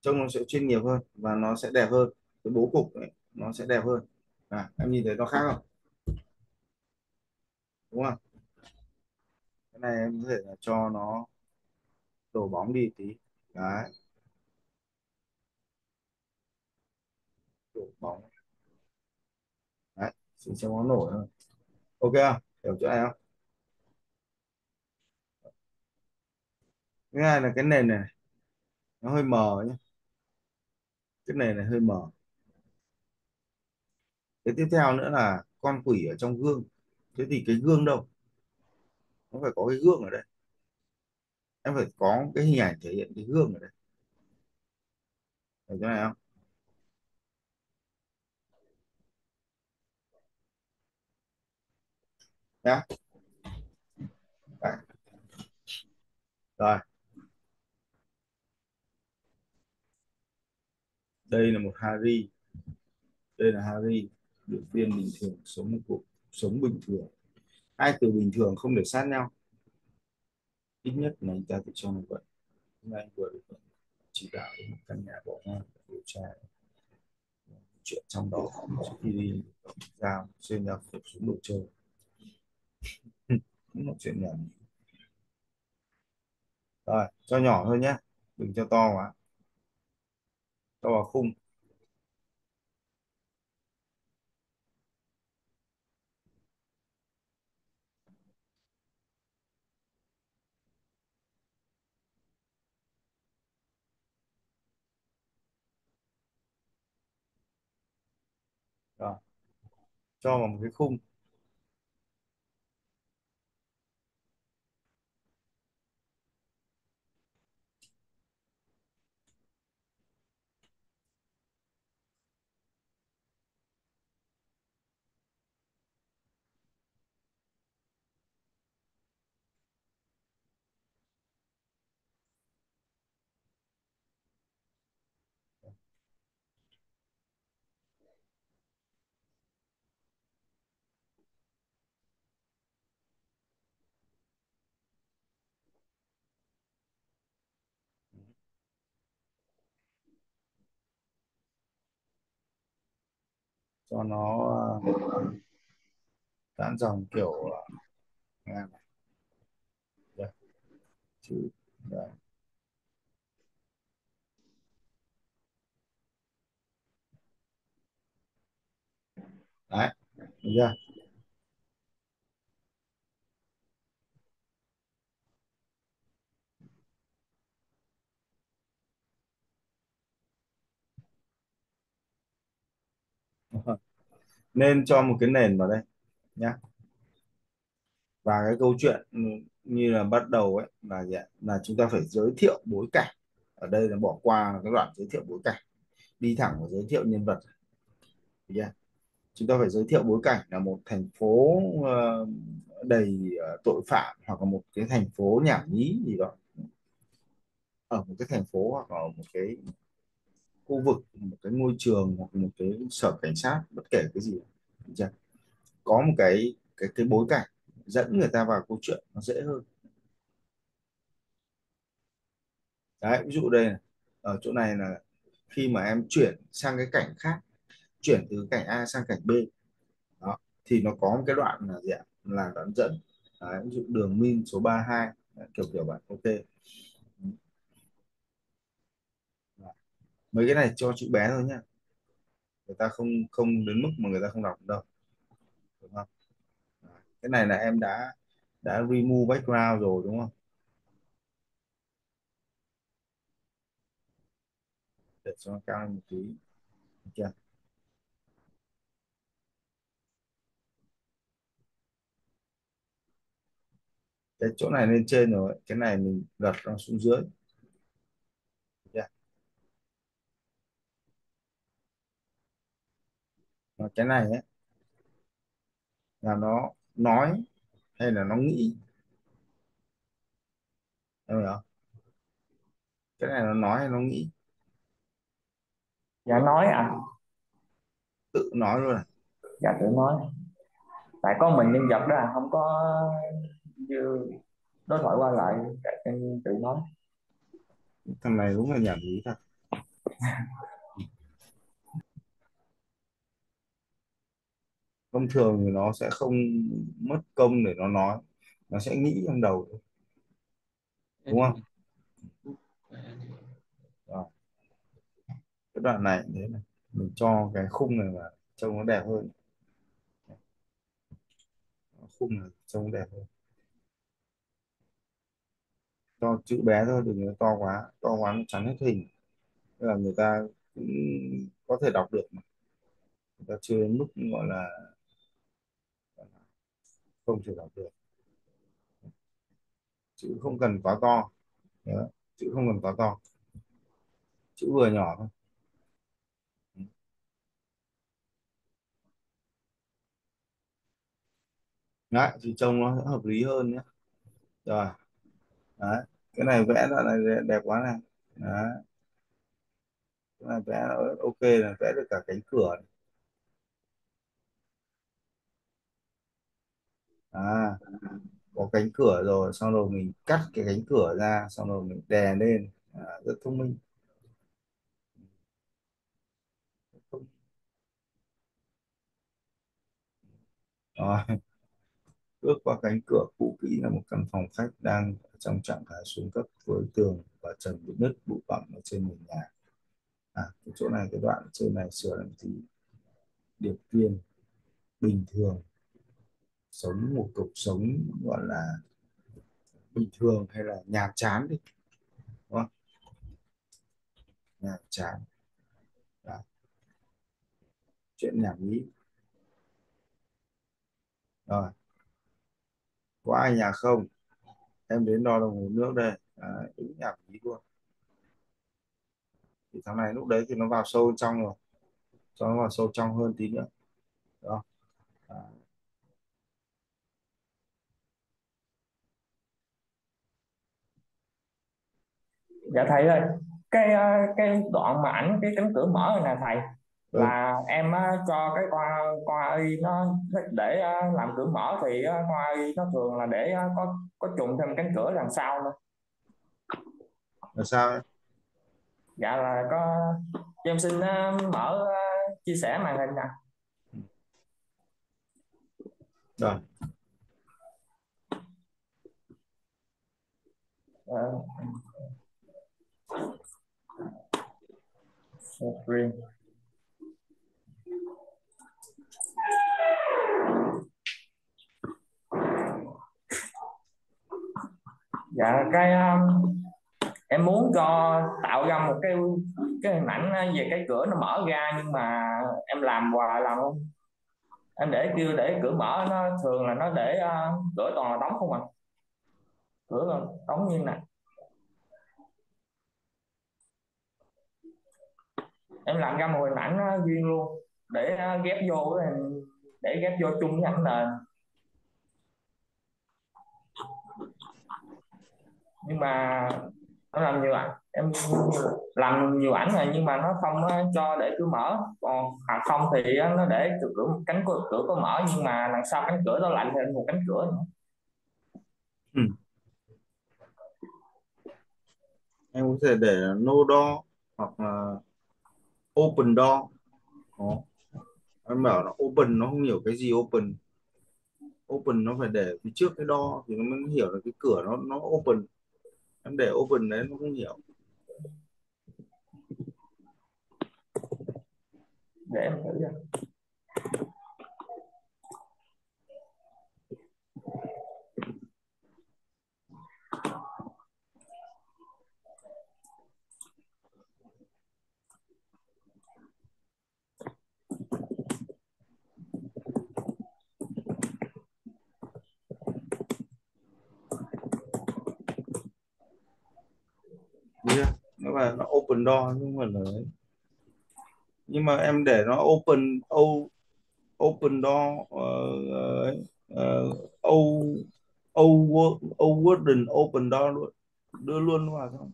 trông nó sẽ chuyên nghiệp hơn và nó sẽ đẹp hơn cái bố cục ấy, nó sẽ đẹp hơn à, em nhìn thấy nó khác không đúng không? Cái này em có thể là cho nó đổ bóng đi tí. Đấy. Đổ bóng. Đấy, xin cho nó nổi thôi ok không? Hiểu chỗ này không? Thứ hai là cái nền này. Nó hơi mờ nhé cái nền này hơi mờ. Cái tiếp theo nữa là con quỷ ở trong gương thế thì cái gương đâu? Nó phải có cái gương ở đây. Em phải có cái hình ảnh thể hiện cái gương ở đây. Hiểu chỗ này không? Nhá. Rồi. Đây là một Harry. Đây là Harry điệp viên bình thường sống một cuộc sống bình thường. Hai từ bình thường không để sát nhau. Ít nhất là anh ta phải cho như vậy hôm nay anh vừa được chỉ đạo đến một căn nhà bỏ hoang điều tra chuyện trong đó. Trước khi đi ra xuyên ra khẩu súng đồ chơi. Cũng là chuyện nhỏ rồi, cho nhỏ thôi nhé đừng cho to quá. Cho vào khung rồi cho vào một cái khung cho nó ờ, giãn dòng kiểu ờ, ngang này. Đây. Chữ đây. Đấy được chưa? Vâng. nên cho một cái nền vào đây, nhá. Và cái câu chuyện như là bắt đầu ấy, là gì ạ? là chúng ta phải giới thiệu bối cảnh. Ở đây là bỏ qua cái đoạn giới thiệu bối cảnh. Đi thẳng vào giới thiệu nhân vật. Yeah. chúng ta phải giới thiệu bối cảnh là một thành phố ờ, đầy ờ, tội phạm hoặc là một cái thành phố nhảm nhí gì đó. Ở một cái thành phố hoặc ở một cái khu vực một cái ngôi trường hoặc một cái sở cảnh sát bất kể cái gì chưa? có một cái cái cái bối cảnh dẫn người ta vào câu chuyện nó dễ hơn đấy ví dụ đây này. ở chỗ này là khi mà em chuyển sang cái cảnh khác chuyển từ cảnh A sang cảnh B đó thì nó có một cái đoạn là gì ạ là đoạn dẫn đấy, ví dụ đường min số 32 đấy, kiểu kiểu bạn ok mấy cái này cho chữ bé thôi nhá. Người ta không không đến mức mà người ta không đọc đâu. Đúng không? Cái này là em đã đã remove background rồi, đúng không? Để cho nó cao một tí. Được chưa? Cái chỗ này lên trên rồi, cái này mình gật nó xuống dưới yeah và cái này ấy, là nó nói hay là nó nghĩ? Hiểu không? Cái này nó nói hay nó nghĩ? Dạ nói à tự nói luôn à? Dạ tự nói. Tại có mình nhân vật đó à không có như đối thoại qua lại tự nói. Thằng này đúng là nhảm nhí thật thông thường thì nó sẽ không mất công để nó nói nó sẽ nghĩ trong đầu. Thôi. đúng không? Rồi. cái đoạn này thế này. Mình cho cái khung này vào trông nó đẹp hơn. Khung này trông đẹp hơn. Cho chữ bé thôi đừng to quá. To quá nó chắn hết hình. Tức là người ta cũng có thể đọc được mà. Người ta chưa đến mức gọi là không thể đọc được. Chữ không cần quá to. Đó. chữ không cần quá to. Chữ vừa nhỏ thôi. Đấy, thì trông nó hợp lý hơn nhé. Rồi. Đấy cái này vẽ đoạn này đẹp, quá này. Đấy. Cái này vẽ ok là vẽ được cả cánh cửa này. À có cánh cửa rồi xong rồi mình cắt cái cánh cửa ra xong rồi mình đè lên. À, rất thông minh. Rồi bước qua cánh cửa cũ kỹ là một căn phòng khách đang trong trạng thái xuống cấp với tường và trần bị nứt bụi bặm ở trên nền nhà. À cái chỗ này cái đoạn trên này sửa làm gì? Điệp viên bình thường sống một cuộc sống gọi là bình thường hay là nhàm chán đi đúng không? Nhàm chán. Đó. chuyện nhảm nhí. Rồi. Có ai nhà không? Em đến đo đồng hồ nước đây. Đấy, đúng nhảm nhí luôn. Thì thằng này lúc đấy thì nó vào sâu trong rồi. Cho nó vào sâu trong hơn tí nữa. Đó à, dạ thầy ơi cái ờ, cái đoạn mà ảnh cái cánh cửa mở này nè thầy Ừ. là em á, cho cái con con AI nó để ờ, làm cửa mở thì ờ, con AI nó thường là để ờ, có có trùng thêm cánh cửa đằng sau nữa là sao dạ là có cho em xin ờ, mở ờ, chia sẻ màn hình nè rồi Ờ. offering dạ cái um, em muốn cho tạo ra một cái cái hình ảnh uh, về cái cửa nó mở ra nhưng mà em làm hoài làm không em để kêu để cửa mở nó thường là nó để uh, cửa toàn là đóng không à? Cửa là đóng như này em làm ra một hình ảnh riêng luôn. Để ờ, ghép vô cái hình- để ghép vô chung với ảnh nền. Nhưng mà nó làm nhiều ảnh em làm nhiều ảnh rồi nhưng mà nó không ờ, cho để cửa mở. Còn hoặc không thì ờ, nó để cửa, cánh cửa, cửa có mở nhưng mà đằng sau cánh cửa nó lạnh thêm một cánh cửa nữa. Ừ. Em có thể để nô đo hoặc là open door. Đó. em bảo là open nó không hiểu cái gì open. Open nó phải để phía trước cái door thì nó mới hiểu là cái cửa nó nó open. Em để open đấy nó không hiểu. Để em thử ra chưa? nó là nó open door nhưng mà là đấy. Nhưng mà em để nó open o, open door uh, uh, o o o wooden open door luôn. Đưa luôn vào không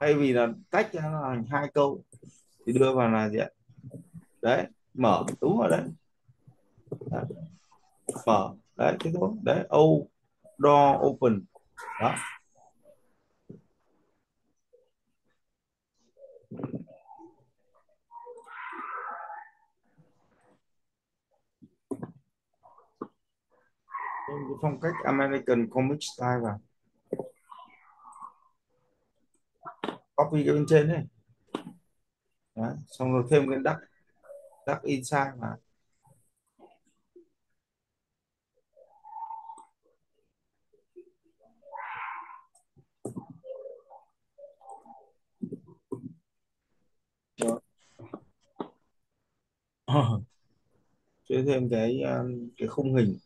thay vì là tách ra là thành hai câu thì đưa vào là gì ạ? Đấy mở đúng rồi đấy, đấy. mở đấy thế thôi đấy o door open. Đó. Thêm cái phong cách American comic style vào. Copy cái bên trên này Đấy. xong rồi thêm cái duck duck inside mà chơi thêm cái um, cái khung hình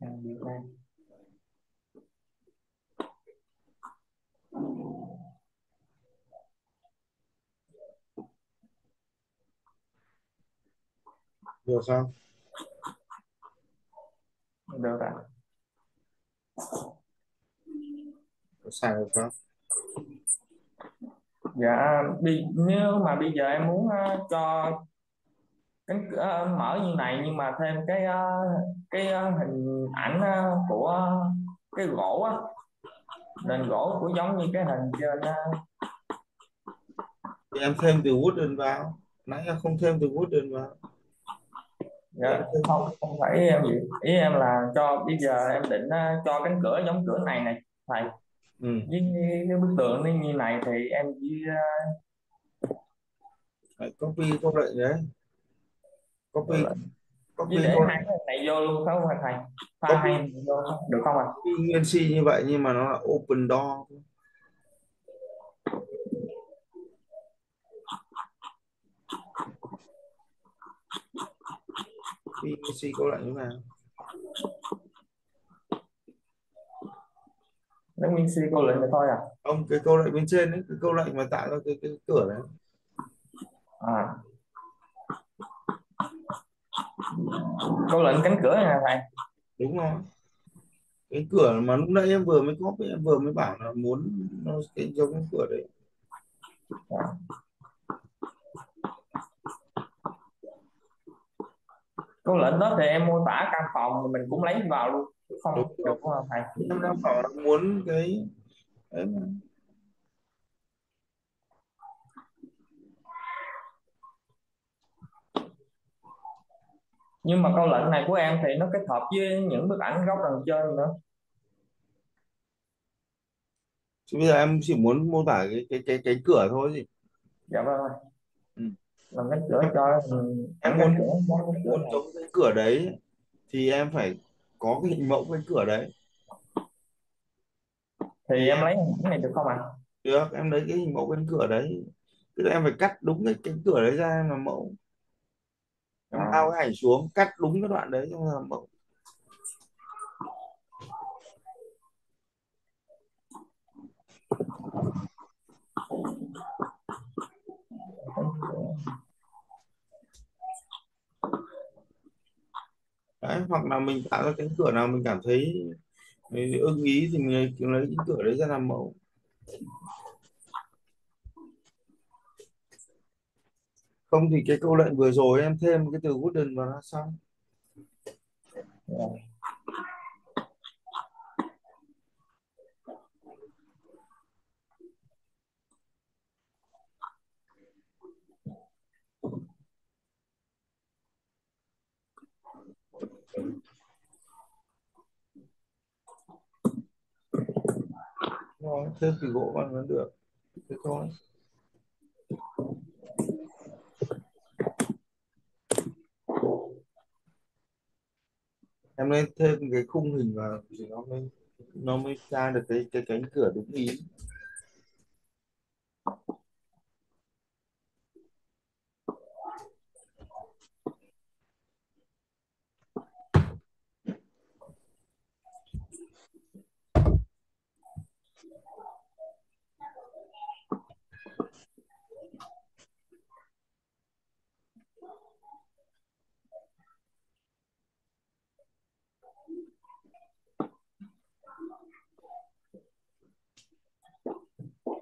Em đi qua. được không được ạ có xài được không dạ đi nếu mà bây giờ em muốn ờ, cho cánh cửa ờ, mở như này nhưng mà thêm cái ờ, cái ờ, hình ảnh của cái gỗ á. Nền gỗ của giống như cái hình trên thì em thêm từ wooden vào. Nãy em không thêm từ wooden vào. Dạ không không phải ý em gì ý em là cho bây giờ em định cho cánh cửa giống cửa này này thầy ừ. với cái bức tượng nó như này thì em chỉ Đấy, copy lệnh đấy copy. Copy với để câu hai cái này vô luôn phải không thầy pha hai này vô được không ạ? Copy nguyên si như vậy nhưng mà nó là open door. Copy nguyên si câu lệnh như nào? Nó nguyên si cô lệnh thôi à? Không cái câu lệnh bên trên đấy cái câu lệnh mà tạo ra cái, cái cửa đấy à câu lệnh cánh cửa này nè thầy. Đúng rồi. Cái cửa mà lúc nãy em vừa mới copy em vừa mới bảo là muốn nó cái giống cái cửa đấy. Câu lệnh đó thì em mô tả căn phòng thì mình cũng lấy vào luôn không được không thầy? Đang bảo là muốn cái đấy mà. Nhưng mà câu lệnh này của em thì nó kết hợp với những bức ảnh góc đằng trên nữa. Chứ bây giờ em chỉ muốn mô tả cái cái cái cái cửa thôi gì dạ vâng. Ừ. làm cánh cửa cho ừ, Em muốn- cánh cửa. cánh muốn này giống cái cửa đấy thì em phải có cái hình mẫu cái cửa đấy. Thì em lấy hình ảnh này được không ạ? Được em lấy cái hình mẫu cái cửa đấy. Tức là em phải cắt đúng cái cánh cửa đấy ra em làm mẫu À. ao cái ảnh xuống cắt đúng cái đoạn đấy xong làm mẫu đấy hoặc là mình tạo ra cánh cửa nào mình cảm thấy mình ưng ý thì mình lấy cái cửa đấy ra làm mẫu không thì cái câu lệnh vừa rồi em thêm cái từ wooden vào là xong Dạ. rồi, thêm từ gỗ vào nó được thế thôi em nên thêm cái khung hình vào thì nó mới nó mới ra được cái cái cánh cửa đúng ý.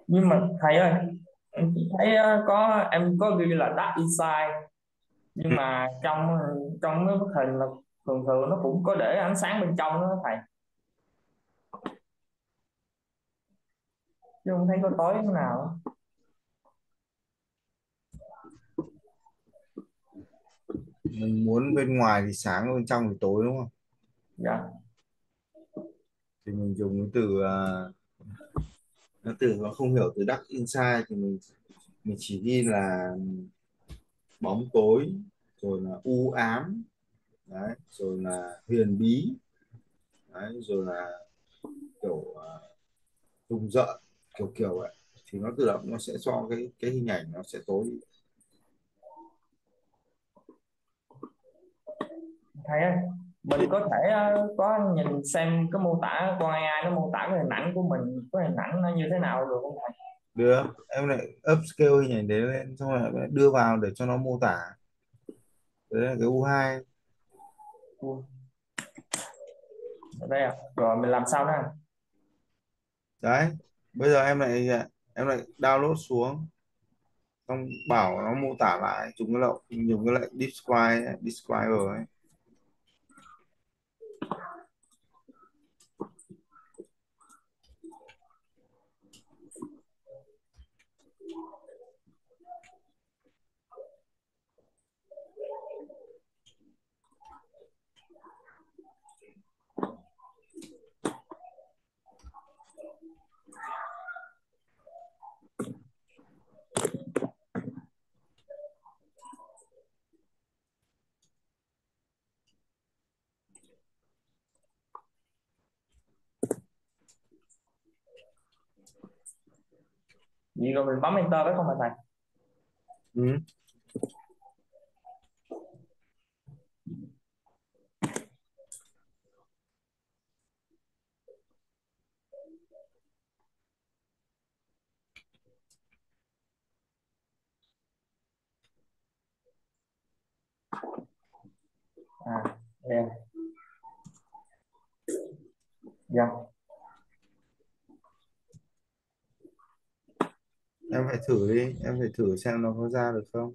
Nhưng mà thầy ơi em thấy ờ, có em có ghi là dark inside. Nhưng mà trong trong cái bức hình là thường thường nó cũng có để ánh sáng bên trong đó thầy. Chứ không thấy có tối thế nào. Mình muốn bên ngoài thì sáng bên trong thì tối đúng không? Dạ. Thì mình dùng cái từ uh, nó từ nó không hiểu từ dark inside thì mình mình chỉ ghi là bóng tối rồi là u ám đấy rồi là huyền bí đấy rồi là kiểu uh, rùng rợn kiểu kiểu vậy. Thì nó tự động nó sẽ cho cái cái hình ảnh nó sẽ tối. Thầy ơi mình có thể ờ, có nhìn xem cái mô tả con AI nó mô tả cái hình ảnh của mình cái hình ảnh nó như thế nào được không thầy? Được em lại upscale hình ảnh đấy lên xong rồi đưa vào để cho nó mô tả. Đấy là cái U2 ở đây à rồi mình làm sao nữa đấy bây giờ em lại em lại download xuống. Xong bảo nó mô tả lại dùng cái lậu dùng cái lệnh describe describe ấy vậy rồi mình bấm enter phải không hả thầy ừ. à yeah. dạ em phải thử đi em phải thử xem nó có ra được không.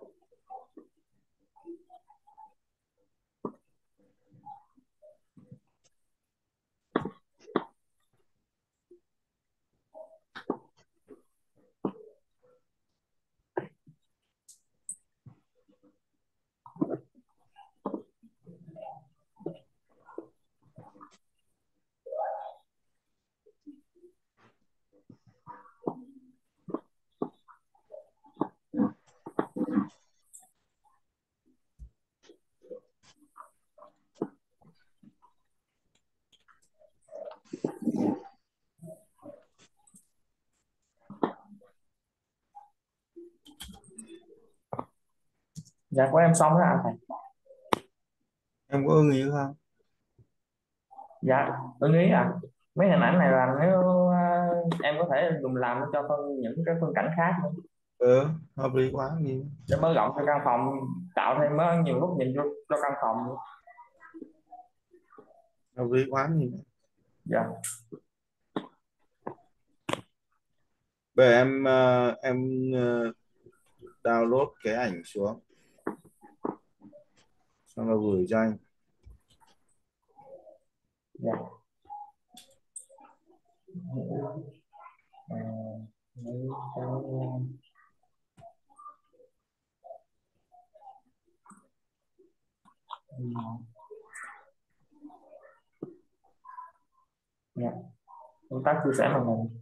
dạ của em xong đó anh thầy. Em có ưng ý không? Dạ tôi nghĩ à. Mấy hình ảnh này là nếu uh, em có thể dùng làm cho phân những cái phân cảnh khác nữa. Ừ hợp lý quá gì để mở rộng cho căn phòng tạo thêm mới nhiều lúc nhìn cho, cho căn phòng. Hợp lý quá gì dạ. Giờ em ờ, em ờ, download cái ảnh xuống xong rồi gửi cho anh. Dạ. À, mấy dạ. Công tác chia sẻ màn hình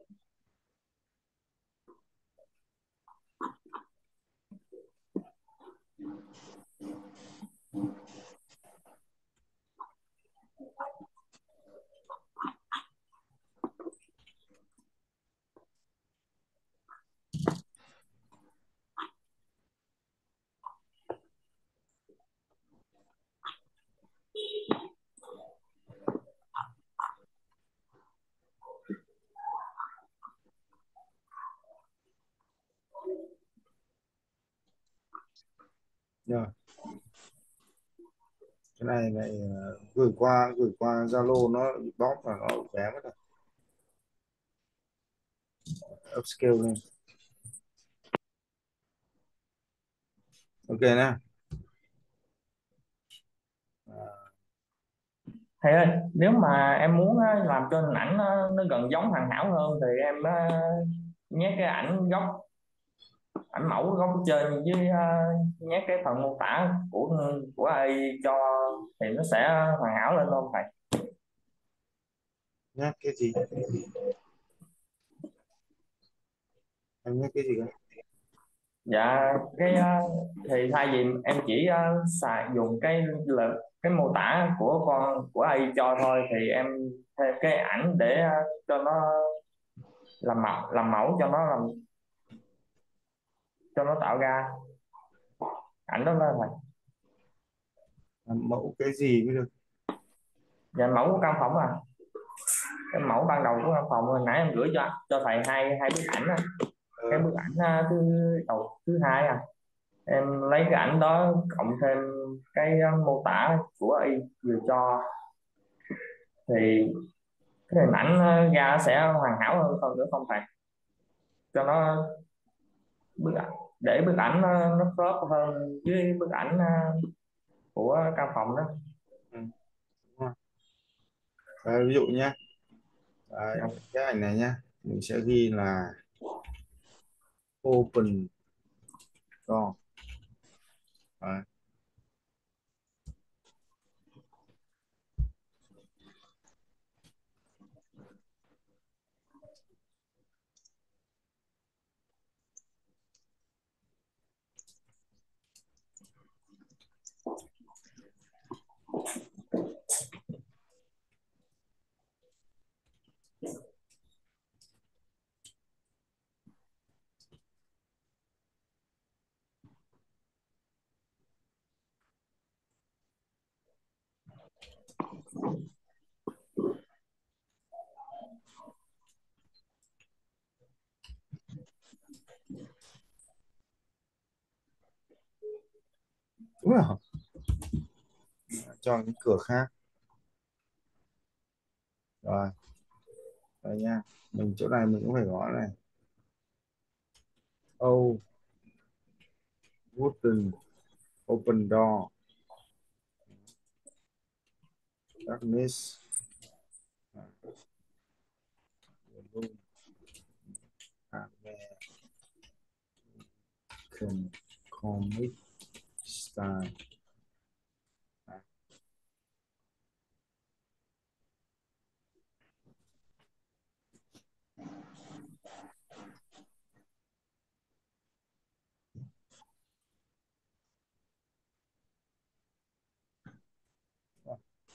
rồi. Cái này này ờ, gửi qua gửi qua Zalo nó bị bóp và nó bé mất rồi. Upscale lên. Ok nè thầy ơi nếu mà em muốn làm cho hình ảnh nó, nó gần giống hoàn hảo hơn thì em nhét cái ảnh góc ảnh mẫu góc trên với uh, nhét cái phần mô tả của của AI cho thì nó sẽ hoàn hảo lên không thầy. Nhắc cái gì? Em nhắc cái gì cơ? Dạ cái uh, thì thay vì em chỉ uh, xài dùng cái là cái mô tả của con của AI cho thôi thì em thêm cái ảnh để uh, cho nó làm mẫu làm mẫu cho nó làm cho nó tạo ra. Ảnh đó lên thầy làm mẫu cái gì mới được? Dạ mẫu của căn phòng à. Cái mẫu ban đầu của căn phòng hồi nãy em gửi cho cho thầy hai hai bức ảnh á. Cái bức ảnh à, thứ đầu thứ hai à. Em lấy cái ảnh đó cộng thêm cái à, mô tả của y vừa cho. Thì cái hình ảnh à, ra sẽ hoàn hảo hơn hơn nữa không thầy? Cho nó bức ảnh để bức ảnh nó, nó khớp hơn với bức ảnh à, của căn phòng đó. Ừ. Đấy, ví dụ nhé Đấy, cái ảnh này nhé mình sẽ ghi là open door. Đấy. Đúng rồi cho những cửa khác. Rồi. Đây nha. Mình, chỗ này mình cũng phải gõ này. Oh wooden open door. Darkness room American comic style.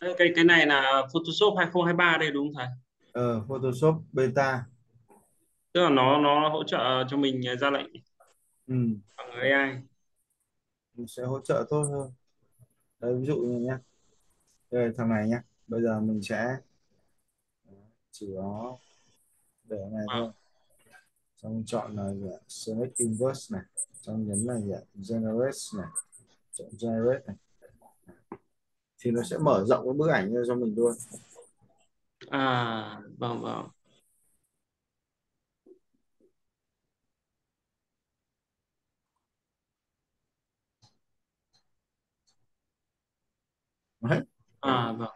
Cái cái này là Photoshop 2023 đây đúng không thầy? ờ, Photoshop beta. Tức là nó nó hỗ trợ cho mình ra lệnh. Ừ. bằng AI. mình sẽ hỗ trợ tốt hơn. Đây ví dụ như nhé đây thằng này nhé bây giờ mình sẽ chỉ có để này À. thôi. Xong chọn là select inverse này. Xong nhấn là generate này. Chọn generate này thì nó sẽ mở rộng cái bức ảnh ra cho mình luôn À, vâng vâng. Đấy. À vâng.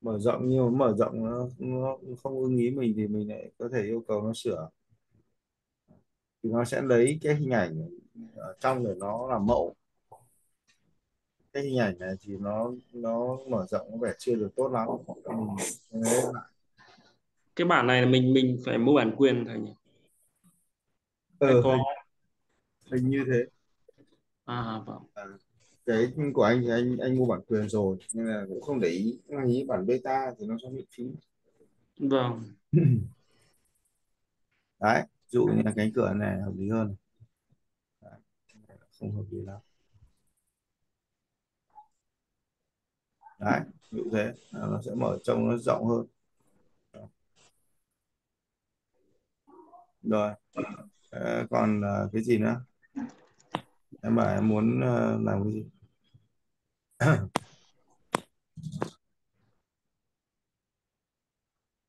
mở rộng nhưng mà mở rộng nó, nó không ưng ý mình thì mình lại có thể yêu cầu nó sửa thì nó sẽ lấy cái hình ảnh ở trong để nó làm mẫu cái hình ảnh này thì nó nó mở rộng có vẻ chưa được tốt lắm mình lại. Cái bản này là mình mình phải mua bản quyền thầy nhỉ? Hay ờ, có hình, hình như thế à vâng. cái của anh thì anh anh mua bản quyền rồi nên là cũng không để ý anh ý bản beta thì nó sẽ miễn phí Vâng. đấy dụ như là cánh cửa này hợp lý hơn đấy. không hợp lý lắm đấy, như thế nó sẽ mở trông nó rộng hơn. Rồi ờ, còn ờ, cái gì nữa? Em bảo em muốn ờ, làm cái gì?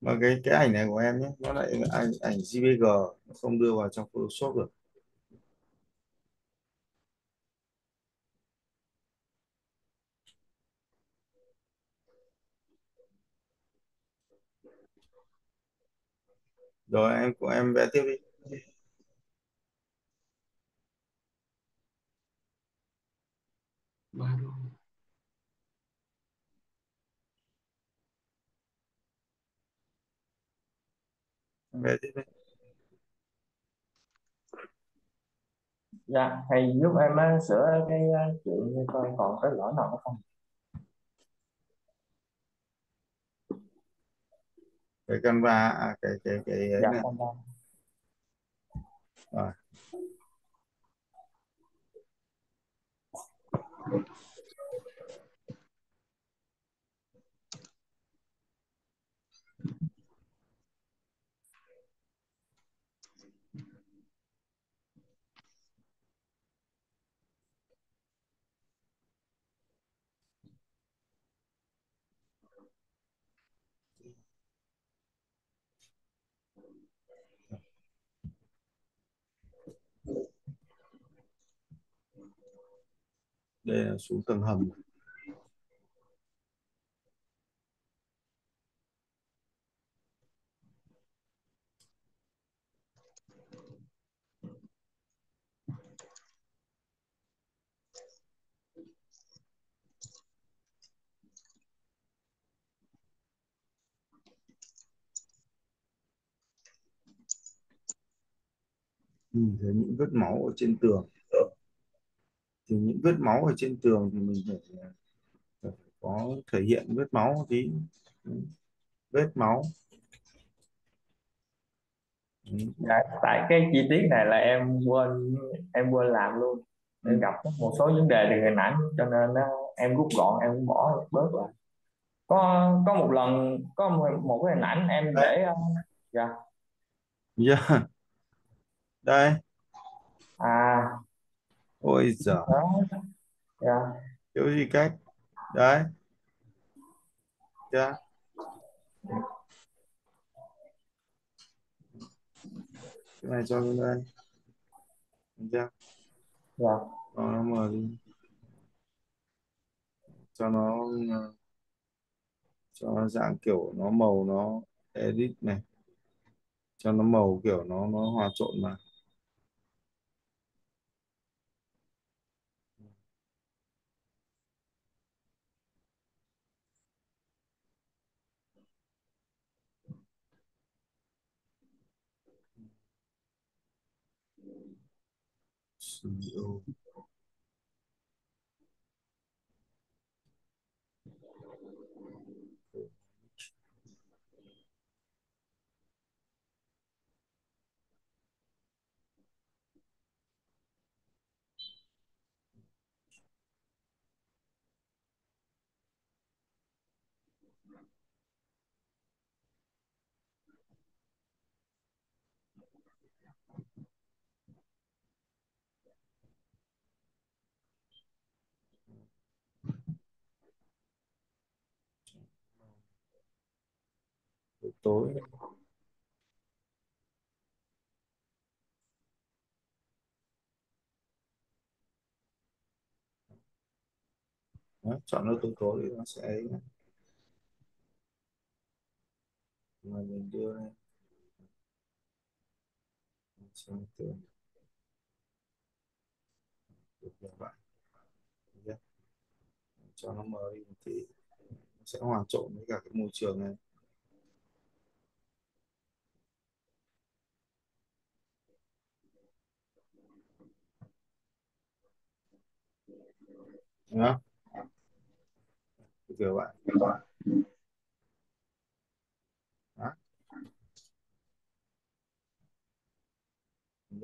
Mà cái cái ảnh này của em nhé, nó lại ảnh ảnh JPG nó không đưa vào trong Photoshop được. Rồi em của em vẽ tiếp đi. Ba đô. vẽ tiếp đi. Dạ thầy giúp em á, sửa cái uh, chuyện như coi còn cái lỗi nào không cái Canva à, cái cái cái dạ này. đâu rồi đây là xuống tầng hầm. Nhìn thấy những vết máu ở trên tường thì những vết máu ở trên tường thì mình phải, phải có thể hiện vết máu tí. Vết máu. Dạ, tại cái chi tiết này là em quên em quên làm luôn. Em gặp một số vấn đề từ hình ảnh cho nên em rút gọn em bỏ bớt lại. Có có một lần có một, cái hình ảnh em để dạ. Yeah. đây. à ôi giời. Đó. Dạ. Thiếu gì cách đấy. Chưa cái này cho lên. Đây chưa dạ. Cho nó mở đi. Cho nó cho nó dạng kiểu nó màu nó edit này. Cho nó màu kiểu nó nó hòa trộn mà CEO buổi tối. Đó, chọn nó tối tối thì nó sẽ ấy mà mình đưa lên xem tưởng được như vậy cho nó mới thì sẽ hòa trộn với cả cái môi trường này. Đó. Kiểu vậy đó Được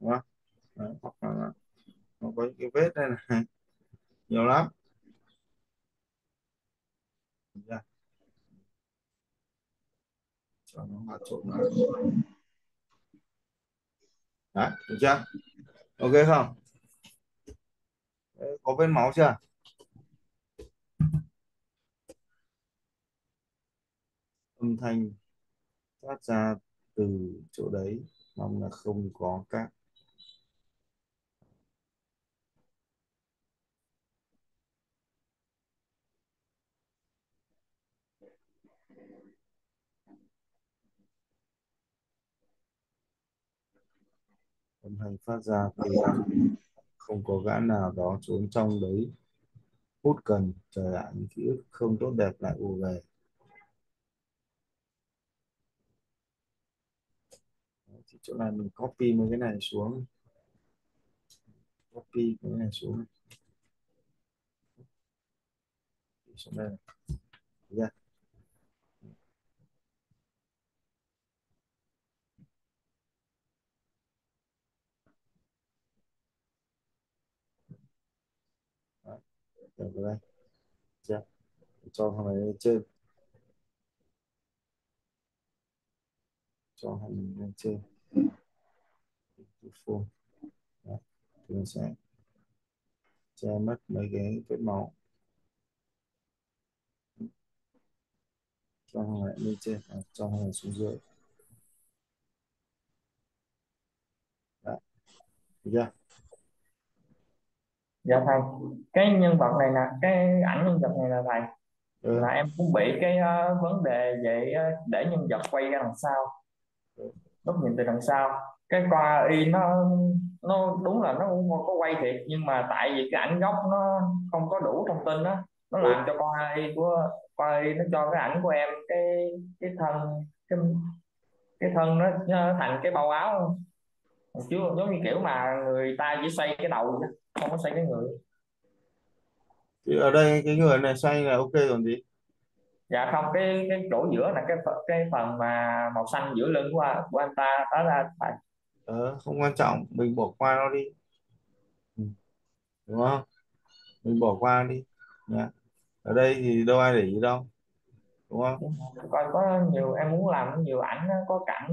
đó nó có những cái vết đây này. Nhiều lắm. Cho nó hòa trộn lại đấy được chưa? Ok không? Đấy, có vết máu chưa? Âm thanh phát ra từ chỗ đấy. Mong là không có các âm thanh phát ra từ không có gã nào đó trốn trong đấy. Hút cần trở lại những ký ức không tốt đẹp lại ùa về. Đấy, thì chỗ này mình copy mấy cái này xuống. Copy cái này xuống. Xuống đây yeah. Được chưa? Đấy, để vào đây chưa cho thằng này lên trên. Cho thằng này lên trên. Phone thì mình sẽ che mất mấy cái vết máu. Cho thằng này lên trên à, cho thằng này xuống dưới. Đấy. được chưa dạ thầy. Cái nhân vật này nè cái ảnh nhân vật này là thầy ừ. là em cũng bị cái ờ, vấn đề về ờ, để nhân vật quay ra đằng sau. Góc nhìn từ đằng sau cái qua y nó nó đúng là nó cũng có quay thiệt nhưng mà tại vì cái ảnh góc nó không có đủ thông tin đó nó làm cho con AI của coi nó cho cái ảnh của em cái cái thân cái cái thân nó, nó thành cái bao áo. Chứ giống như kiểu mà người ta chỉ xoay cái đầu chứ không có xoay cái người. Thì ở đây cái người này xoay là ok rồi gì? Dạ không cái cái chỗ giữa là cái phần- cái phần mà màu xanh giữa lưng của của anh ta đó là phải ờ, không quan trọng mình bỏ qua nó đi. Ừ. đúng không? Mình bỏ qua đi. Nhá ở đây thì đâu ai để ý đâu đúng không? Coi có nhiều em muốn làm nhiều ảnh có cảnh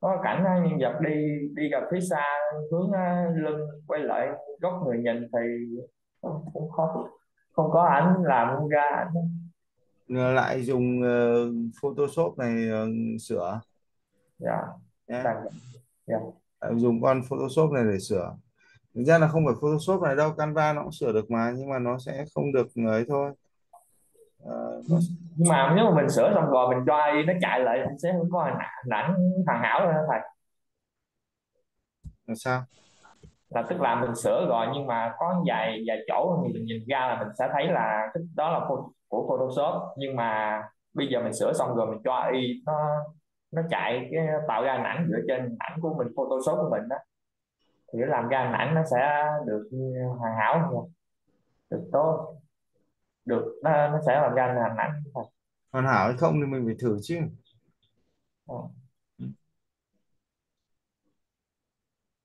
có cảnh nhân vật đi đi gặp phía xa hướng lưng quay lại góc người nhìn thì cũng khó không có ảnh làm không ra ảnh. Lại dùng ờ, Photoshop này ờ, sửa. Dạ. Nhé Tại- dạ. Lại dùng con Photoshop này để sửa. Thực ra là không phải Photoshop này đâu Canva nó cũng sửa được mà nhưng mà nó sẽ không được ấy thôi Ờ, sẽ- nhưng mà nếu mà mình sửa xong rồi mình cho AI nó chạy lại sẽ không có hình hình ảnh hoàn hảo nữa thầy. Là sao? Là tức là mình sửa rồi nhưng mà có vài vài chỗ mình nhìn ra là mình sẽ thấy là cái đó là của Photoshop. Nhưng mà bây giờ mình sửa xong rồi mình cho AI nó nó chạy cái tạo ra hình ảnh dựa trên ảnh của mình Photoshop của mình đó. Thì nó làm ra hình ảnh nó sẽ được hoàn hảo hơn được tốt được nó, nó sẽ làm ra ảnh thật hoàn hảo hay không thì mình phải thử chứ Ờ.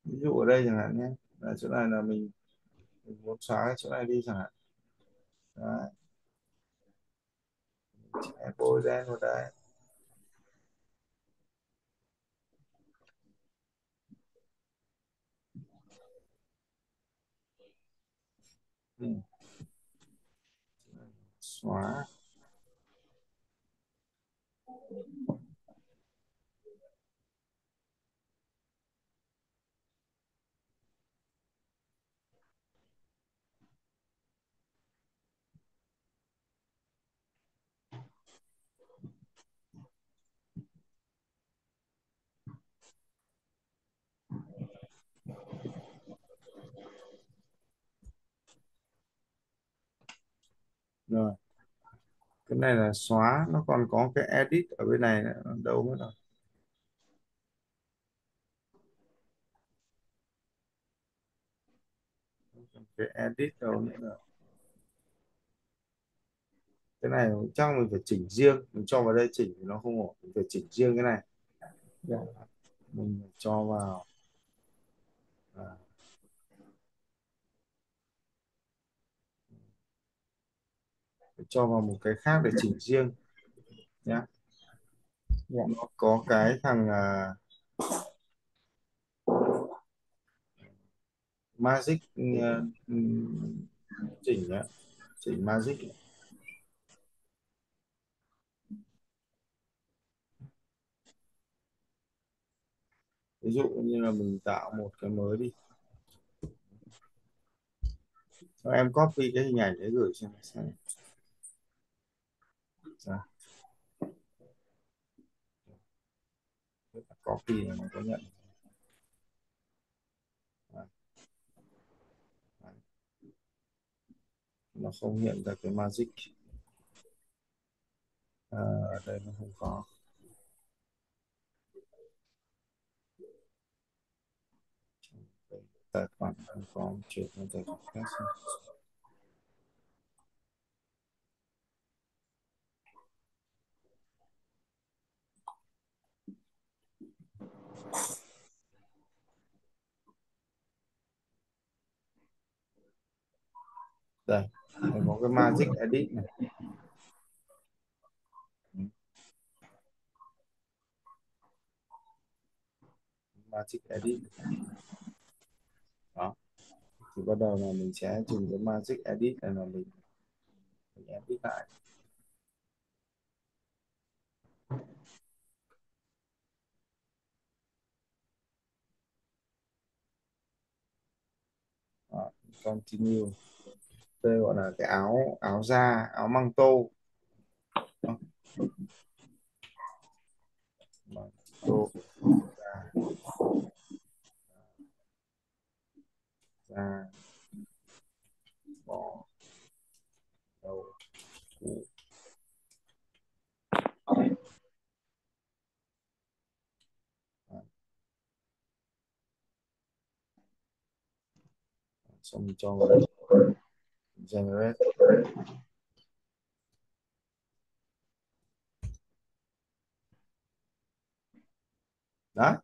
ví dụ ở đây chẳng hạn nhé là chỗ này là mình, mình muốn xóa cái chỗ này đi chẳng hạn Đấy. Sẽ bôi đen vào đây ừ. Xóa rồi cái này là xóa, nó còn có cái edit ở bên này nữa. đâu mất rồi cái edit đâu nữa rồi. cái này chắc mình phải chỉnh riêng, mình cho vào đây chỉnh thì nó không ổn mình phải chỉnh riêng cái này dạ. mình cho vào cho vào một cái khác để chỉnh riêng. Nhá. Yeah. nó có cái thằng uh, Magic uh, chỉnh á chỉnh Magic. Ví dụ như là mình tạo một cái mới đi. Em copy cái hình ảnh để gửi cho xem Dạ copy là nó có nhận. Nó không hiện ra cái magic. À, ở đây nó không có. Tài khoản không có chuyển sang tài khoản khác. Đây có cái magic edit này. Magic edit. Đó. Thì bắt đầu là mình sẽ dùng cái magic edit này là mình mình edit lại đó, continue. Đây gọi là cái áo áo da, áo măng tô. Măng tô, da. Da. Bò đầu củ xong cho vào đây. Generate. Đó.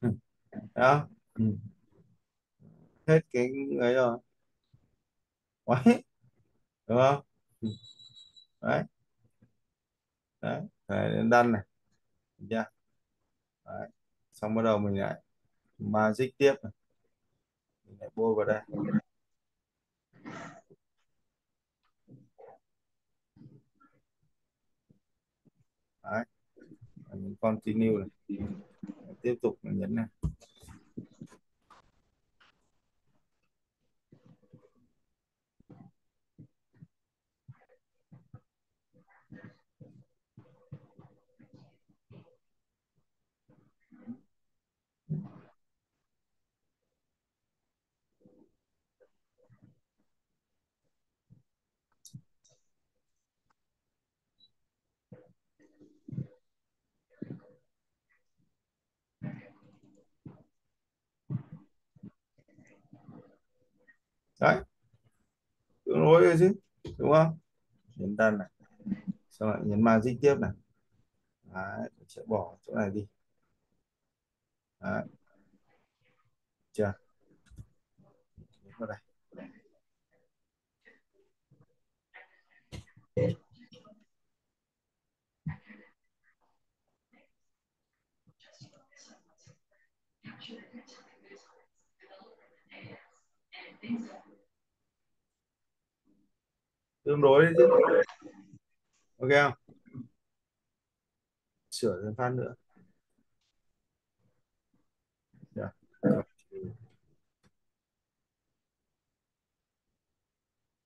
Ừ. Đó. Ừ. hết cái ấy rồi. Đấy đúng không? Ừ. Đấy. Đấy. Đấy đăng này. Chưa? Đấy. xong bắt đầu mình lại magic tiếp này lại bôi vào đây. Đấy. Mình continue này. Tiếp tục mình nhấn này. Đấy. Tương đối rồi chứ, đúng không? Nhấn đăng này. Xong lại nhấn magic tiếp này. Đấy sẽ bỏ chỗ này đi. Đấy. Chưa? Nhấn vào đây tương đối đấy chứ. Ok không? Sửa thêm phát nữa.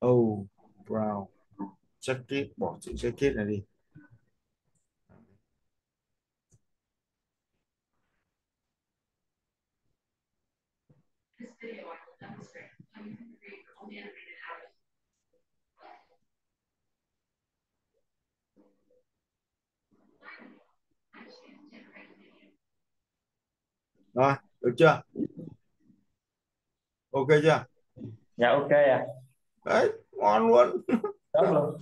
Oh brown. Check it bỏ chữ check it này đi. Rồi được chưa? Ok chưa? Dạ ok ạ. Đấy ngon luôn. Tốt luôn.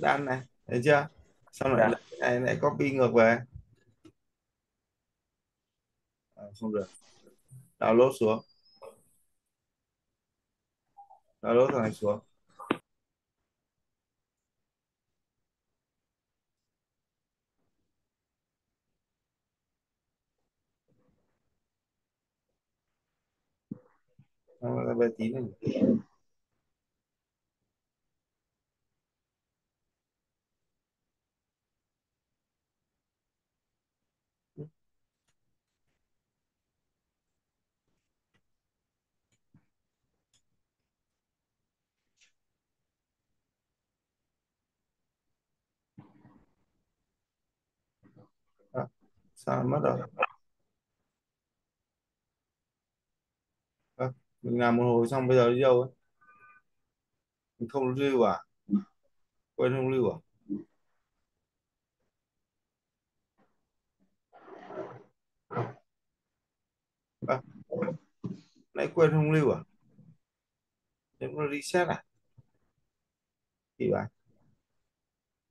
Đan này thấy chưa? Xong lại Dạ. này lại copy ngược về. À, không được. Download xuống. Download thằng này xuống Xong rồi về tí này à, sao mất rồi à, mình làm một hồi xong bây giờ đi đâu ấy? Mình không lưu à? Quên không lưu à? À nãy quên không lưu à? Nếu nó reset à? Thì bạn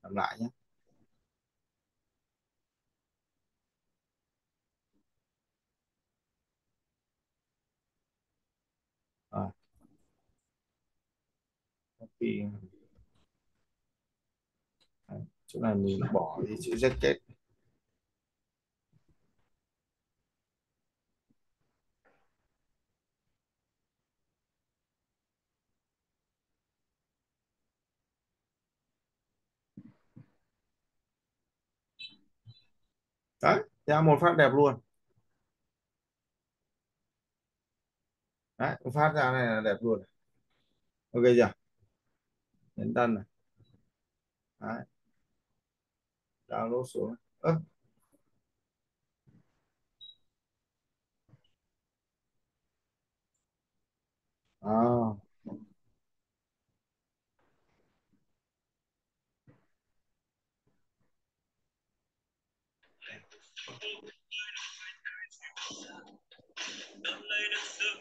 làm lại nhé copy Đấy, à, chỗ này mình bỏ đi chữ jacket đấy ra một phát đẹp luôn. Đấy phát ra này là đẹp luôn. Ok chưa? Nhấn tân này đấy download xuống ơ à. Thank you.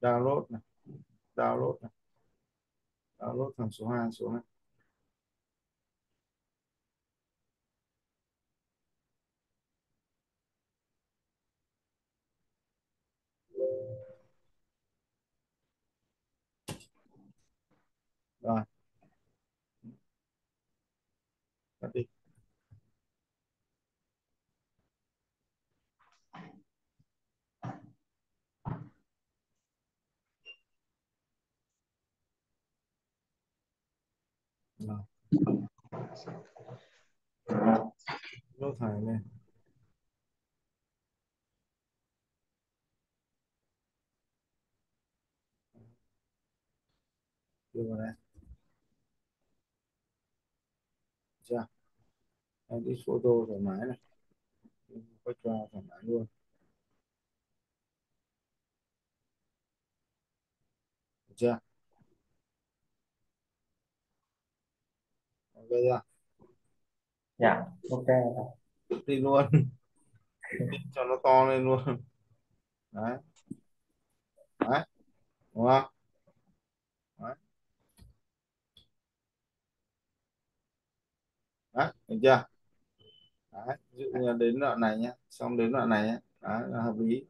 Download này. Download này. Download thằng số 2 số 2. Rồi. Cắt đi. Lâu Lốt thải lên. Đưa vào đây. Chưa? Edit photo thoải mái này. có cho thoải mái luôn. Được chưa? Ok chưa? dạ ok. Đi luôn. Cho nó to lên luôn. Đấy. Đấy. Đúng không? Đấy. Đấy được chưa? Đấy ví dụ như là đến đoạn này nhé xong đến đoạn này nhé đấy là hợp lý.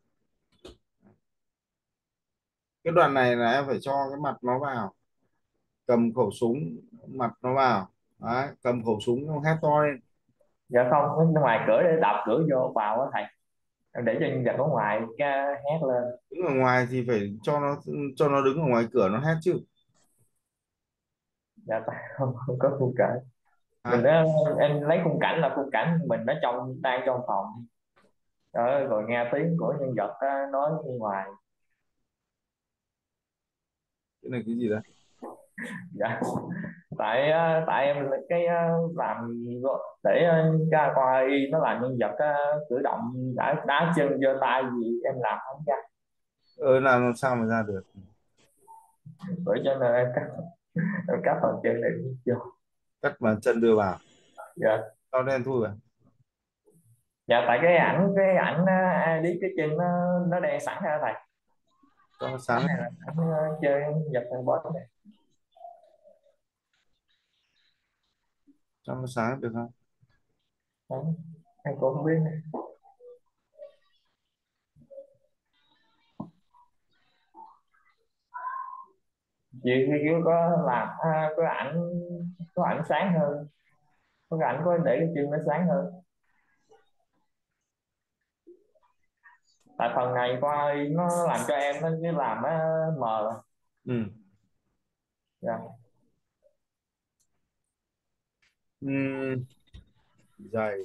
Cái đoạn này là em phải cho cái mặt nó vào. Cầm khẩu súng mặt nó vào đấy cầm khẩu súng nó hét to lên. Dạ không bên ngoài cửa để đập cửa vô vào á thầy. Em để cho nhân vật ở ngoài cái hét lên. Đứng ở ngoài thì phải cho nó cho nó đứng ở ngoài cửa nó hét chứ. Dạ tại không, không có khung cảnh À. mình đã, em lấy khung cảnh là khung cảnh mình ở trong đang trong phòng. Đó rồi nghe tiếng của nhân vật á, nói bên ngoài. Cái này cái gì đấy dạ tại á, tại em là cái á, làm để á, cái qua y nó làm nhân vật cử động đá đá chân giơ tay gì em làm không ra. Ơ làm sao mà ra được. Bởi cho nên em cắt em cắt phần chân này vô. Cắt bàn chân đưa vào. Dạ. Sau đen thui vào dạ tại cái ảnh cái ảnh đi cái chân nó nó đen sẵn ha thầy. Nó sáng này là ảnh ờ, chơi giật con boss này cho nó sáng được không? Đấy, em cũng không biết nữa. chị kiểu có làm à, có ảnh có ảnh sáng hơn. Có ảnh có để cái chân nó sáng hơn. Tại phần này qua nó làm cho em nó cứ làm nó mờ. Ừ. dạ um giày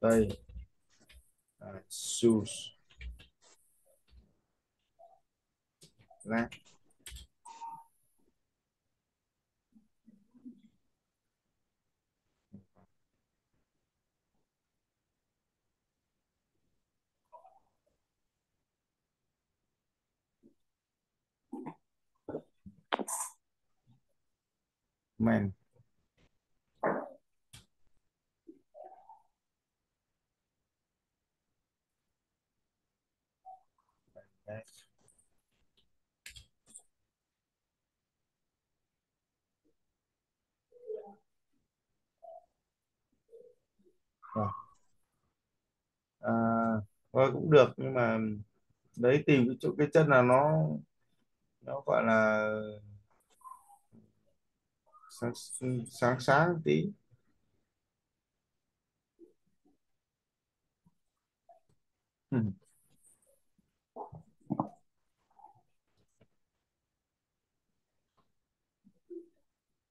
đây. À, shoes. Đây. men Đấy. Rồi. À, thôi cũng được nhưng mà đấy tìm cái chỗ cái chân là nó nó gọi là sáng sáng sáng tí ừ.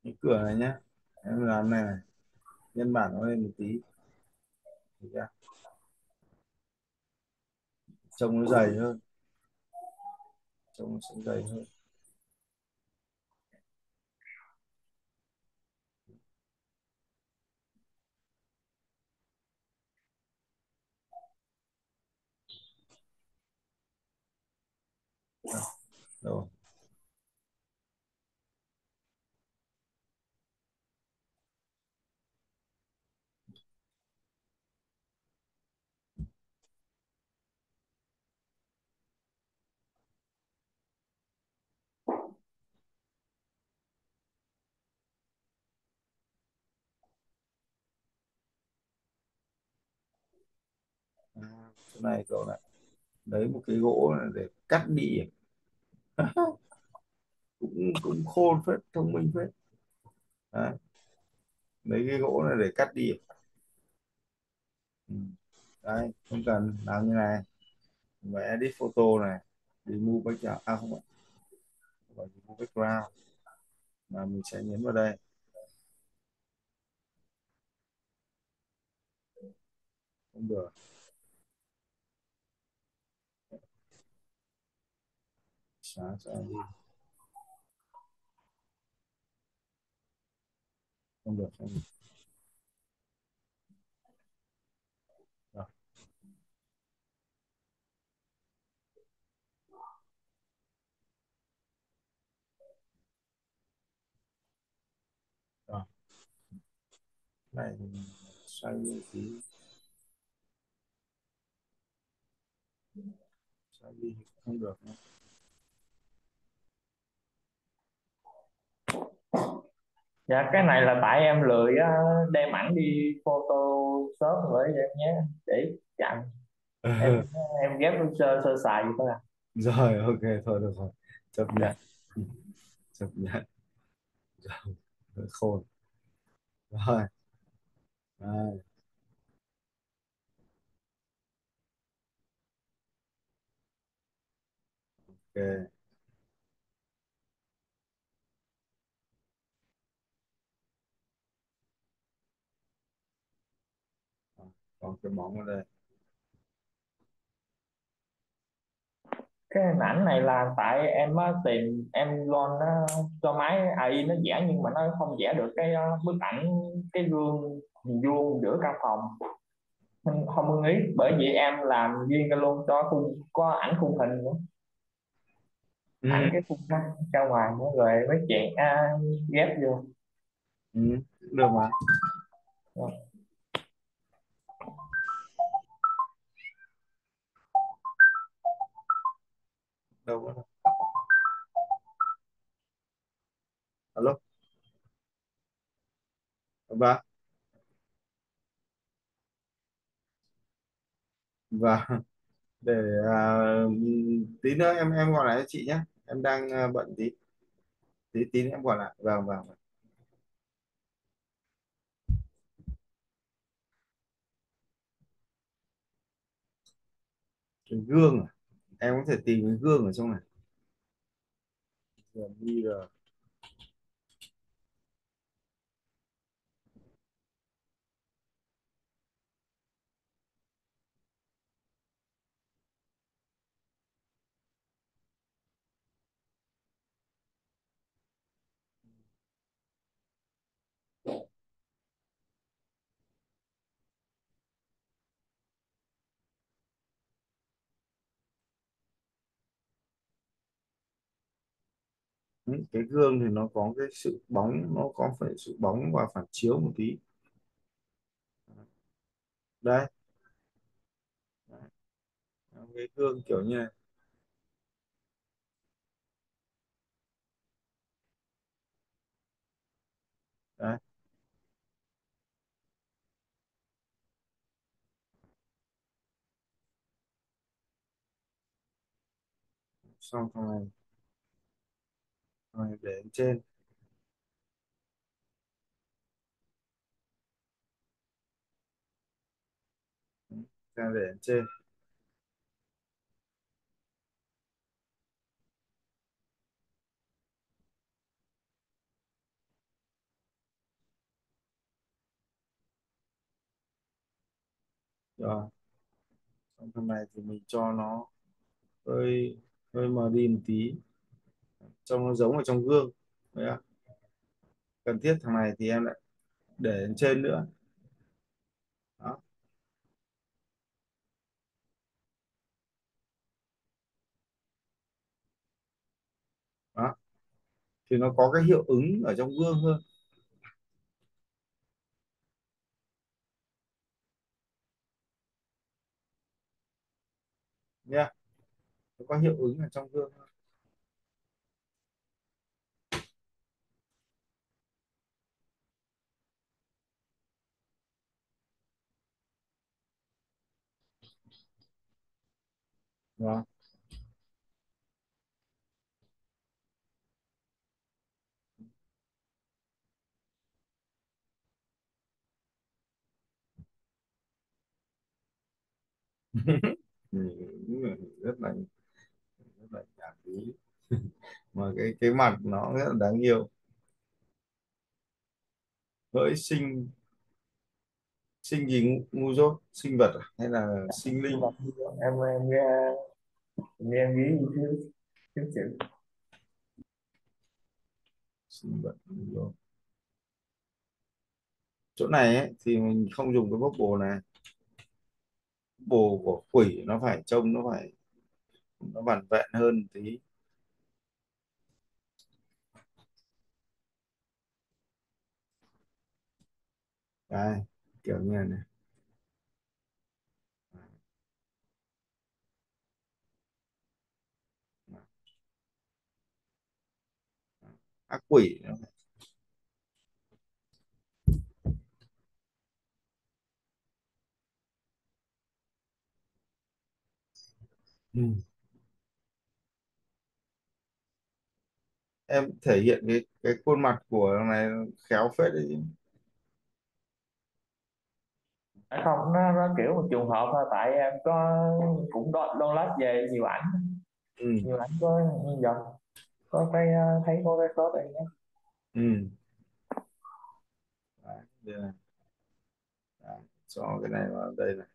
cái cửa này nhá em làm này này nhân bản nó lên một tí Được chưa? Trông nó dày hơn. Trông nó sẽ dày hơn. Rồi à, chỗ này cậu lại lấy một cái gỗ này để cắt đĩa cũng cũng khôn phết thông minh phết. Đấy. lấy cái gỗ này để cắt đĩa ừ. đấy không cần. Làm như này. Và edit photo này. Remove background. À không phải. Remove background. Mà mình sẽ nhấn vào đây. Không được. Xóa xóa đi không được không được Rồi. Rồi. này thì xoay đi tí xoay đi không được nữa. Dạ cái này là tại em lười á, đem ảnh đi photoshop với em nhé để chặn. Em em ghép sơ sơ sài vậy thôi à. Rồi ok thôi được rồi. Chấp nhận. Chấp nhận. Rồi khôn. Rồi. Rồi. Ok còn cái bóng ở đây cái hình ảnh này là tại em tìm em loan nó cho máy AI nó vẽ nhưng mà nó không vẽ được cái ờ, bức ảnh cái gương hình vuông giữa căn phòng Nên không ưng ý bởi vì em làm riêng cái luôn cho khung có ảnh khung hình nữa ừ. ảnh cái khung ra ra ngoài nữa rồi mấy chuyện à, ghép vô Ừ. được mà Rồi. Đâu có đâu. alo vâng và và vâng. để à, tí nữa em em gọi lại cho chị nhé em đang à, bận tí tí tí nữa em gọi lại vâng vâng vâng. cái gương à? Em có thể tìm cái gương ở trong này. Rồi, đi rồi cái gương thì nó có cái sự bóng, nó có phải sự bóng và phản chiếu một tí. Đây. Đấy. cái gương kiểu như này. Đấy. Xong thằng này rồi này để lên trên. Ra để lên trên. Rồi. Xong phần này thì mình cho nó hơi hơi mờ đi một tí trông nó giống ở trong gương. Đấy ạ. Cần thiết thằng này thì em lại để trên nữa. Đó. Đó. Thì nó có cái hiệu ứng ở trong gương hơn. Nha. Nó có hiệu ứng ở trong gương hơn. Vâng. Ừ, rất là rất là nhảm nhí mà cái cái mặt nó rất là đáng yêu hỡi sinh sinh gì ngu, dốt? Sinh vật à? hay là sinh linh? Em em nghe nghe em nghĩ thiếu thiếu chữ. Sinh vật ngu dốt. Chỗ này ấy, thì mình không dùng cái bubble này. Bubble của quỷ nó phải trông nó phải nó vặn vẹn hơn tí. Đây kiểu như này, ác quỷ. Ừ. em thể hiện cái cái khuôn mặt của này khéo phết đấy không nó, nó kiểu một trùng hợp thôi tại em có cũng đo- download về nhiều ảnh ừ. nhiều ảnh có giờ có cái ờ, thấy có cái shot đây nhé ừ. Đấy, đây này. Đấy, cho cái này vào đây này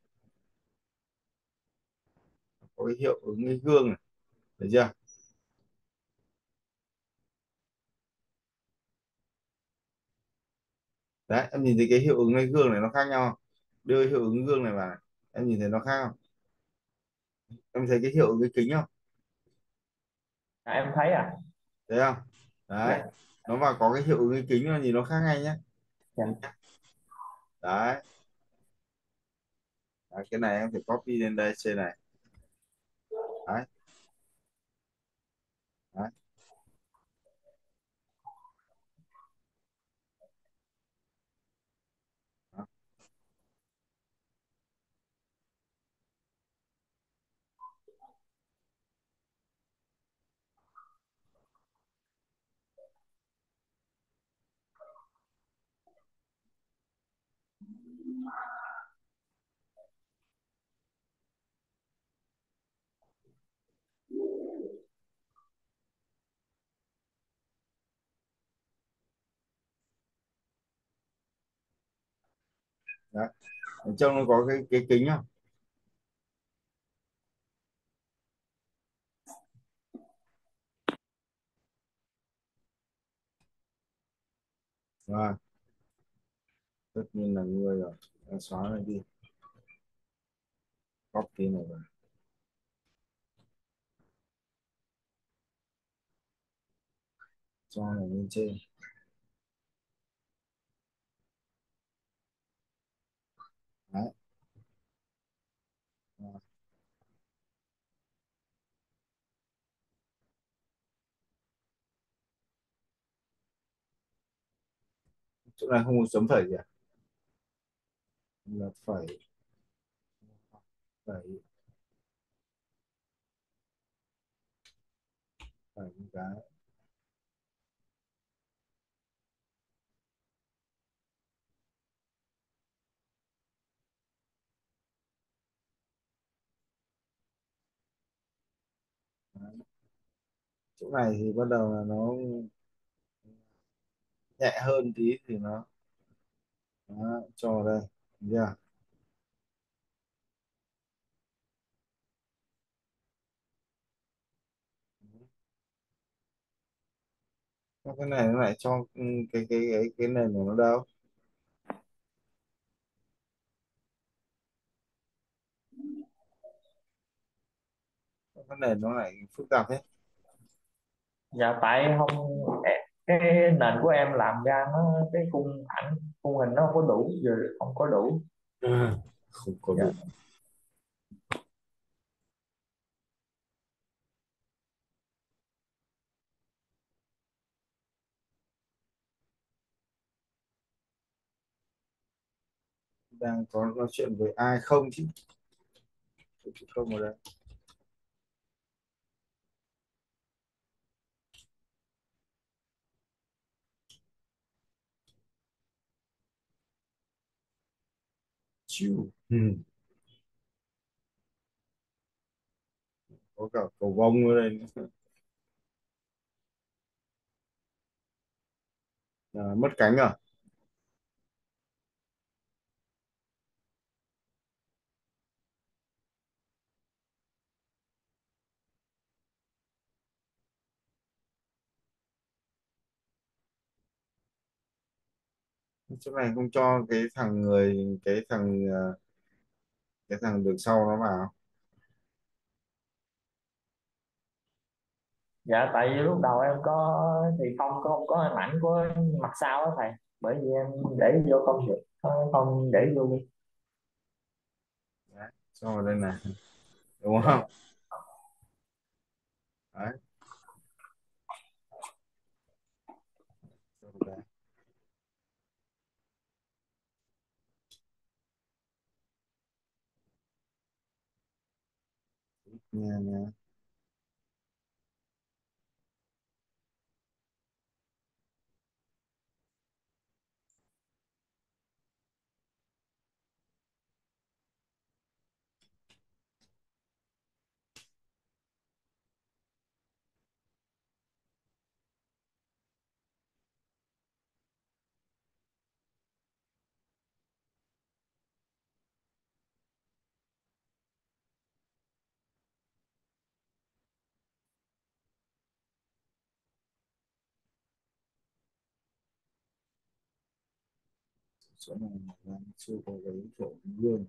có cái hiệu ứng cái gương này thấy chưa đấy em nhìn thấy cái hiệu ứng cái gương này nó khác nhau? Đưa hiệu ứng gương này vào. Em nhìn thấy nó khác không? Em thấy cái hiệu ứng cái kính không? À, em thấy à. Thấy không? Đấy Dạ. nó vào có cái hiệu ứng cái kính nó nhìn nó khác ngay nhé Dạ. đấy. đấy cái này em phải copy lên đây trên này. Đấy Đó. Đó. Trong nó có cái cái kính không? Rồi. Tất nhiên là người rồi. Em xóa này đi. Copy này rồi cho này lên trên đấy Rồi chỗ này không có chấm phẩy gì à? Là phẩy phẩy phẩy một cái. Chỗ này thì bắt đầu là nó nhẹ hơn tí thì nó Đó, cho đây yeah. cái này nó lại cho ừ, cái cái cái cái nền của nó đâu cái nền nó lại phức tạp thế dạ tại không cái nền của em làm ra nó cái khung ảnh khung hình nó không có đủ giờ không có đủ. Không có Dạ. đủ. Đang có nói chuyện với ai không chứ Chứ không ở đây Chiu. Ừ. có cả cầu vồng ở đây nữa. À, mất cánh à chỗ này không cho cái thằng người cái thằng ờ, cái thằng đường sau nó vào. Dạ tại vì lúc đầu em có thì không có không có hình ảnh của mặt sau đó thầy. Bởi vì em để vô không được không, không để vô đi. Cho vào đây này đúng không? Đấy Cho vào đây. Nha nha chỗ này là chưa có cái chỗ gương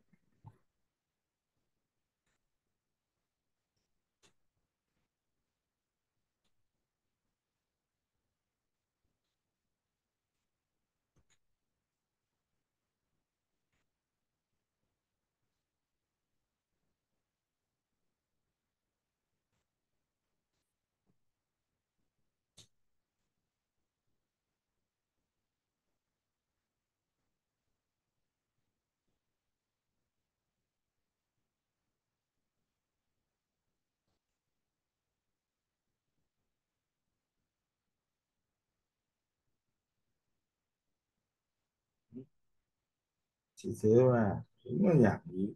chỉ thế mà đúng là nhảm nhí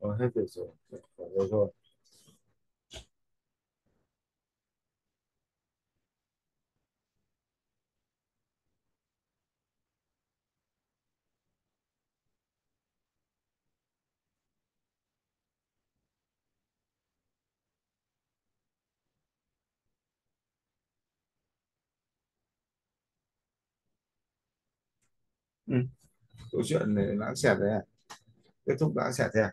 rồi hết việc rồi rồi rồi, rồi. Ừ. câu chuyện này lãng xẹt đấy à kết thúc lãng xẹt thế à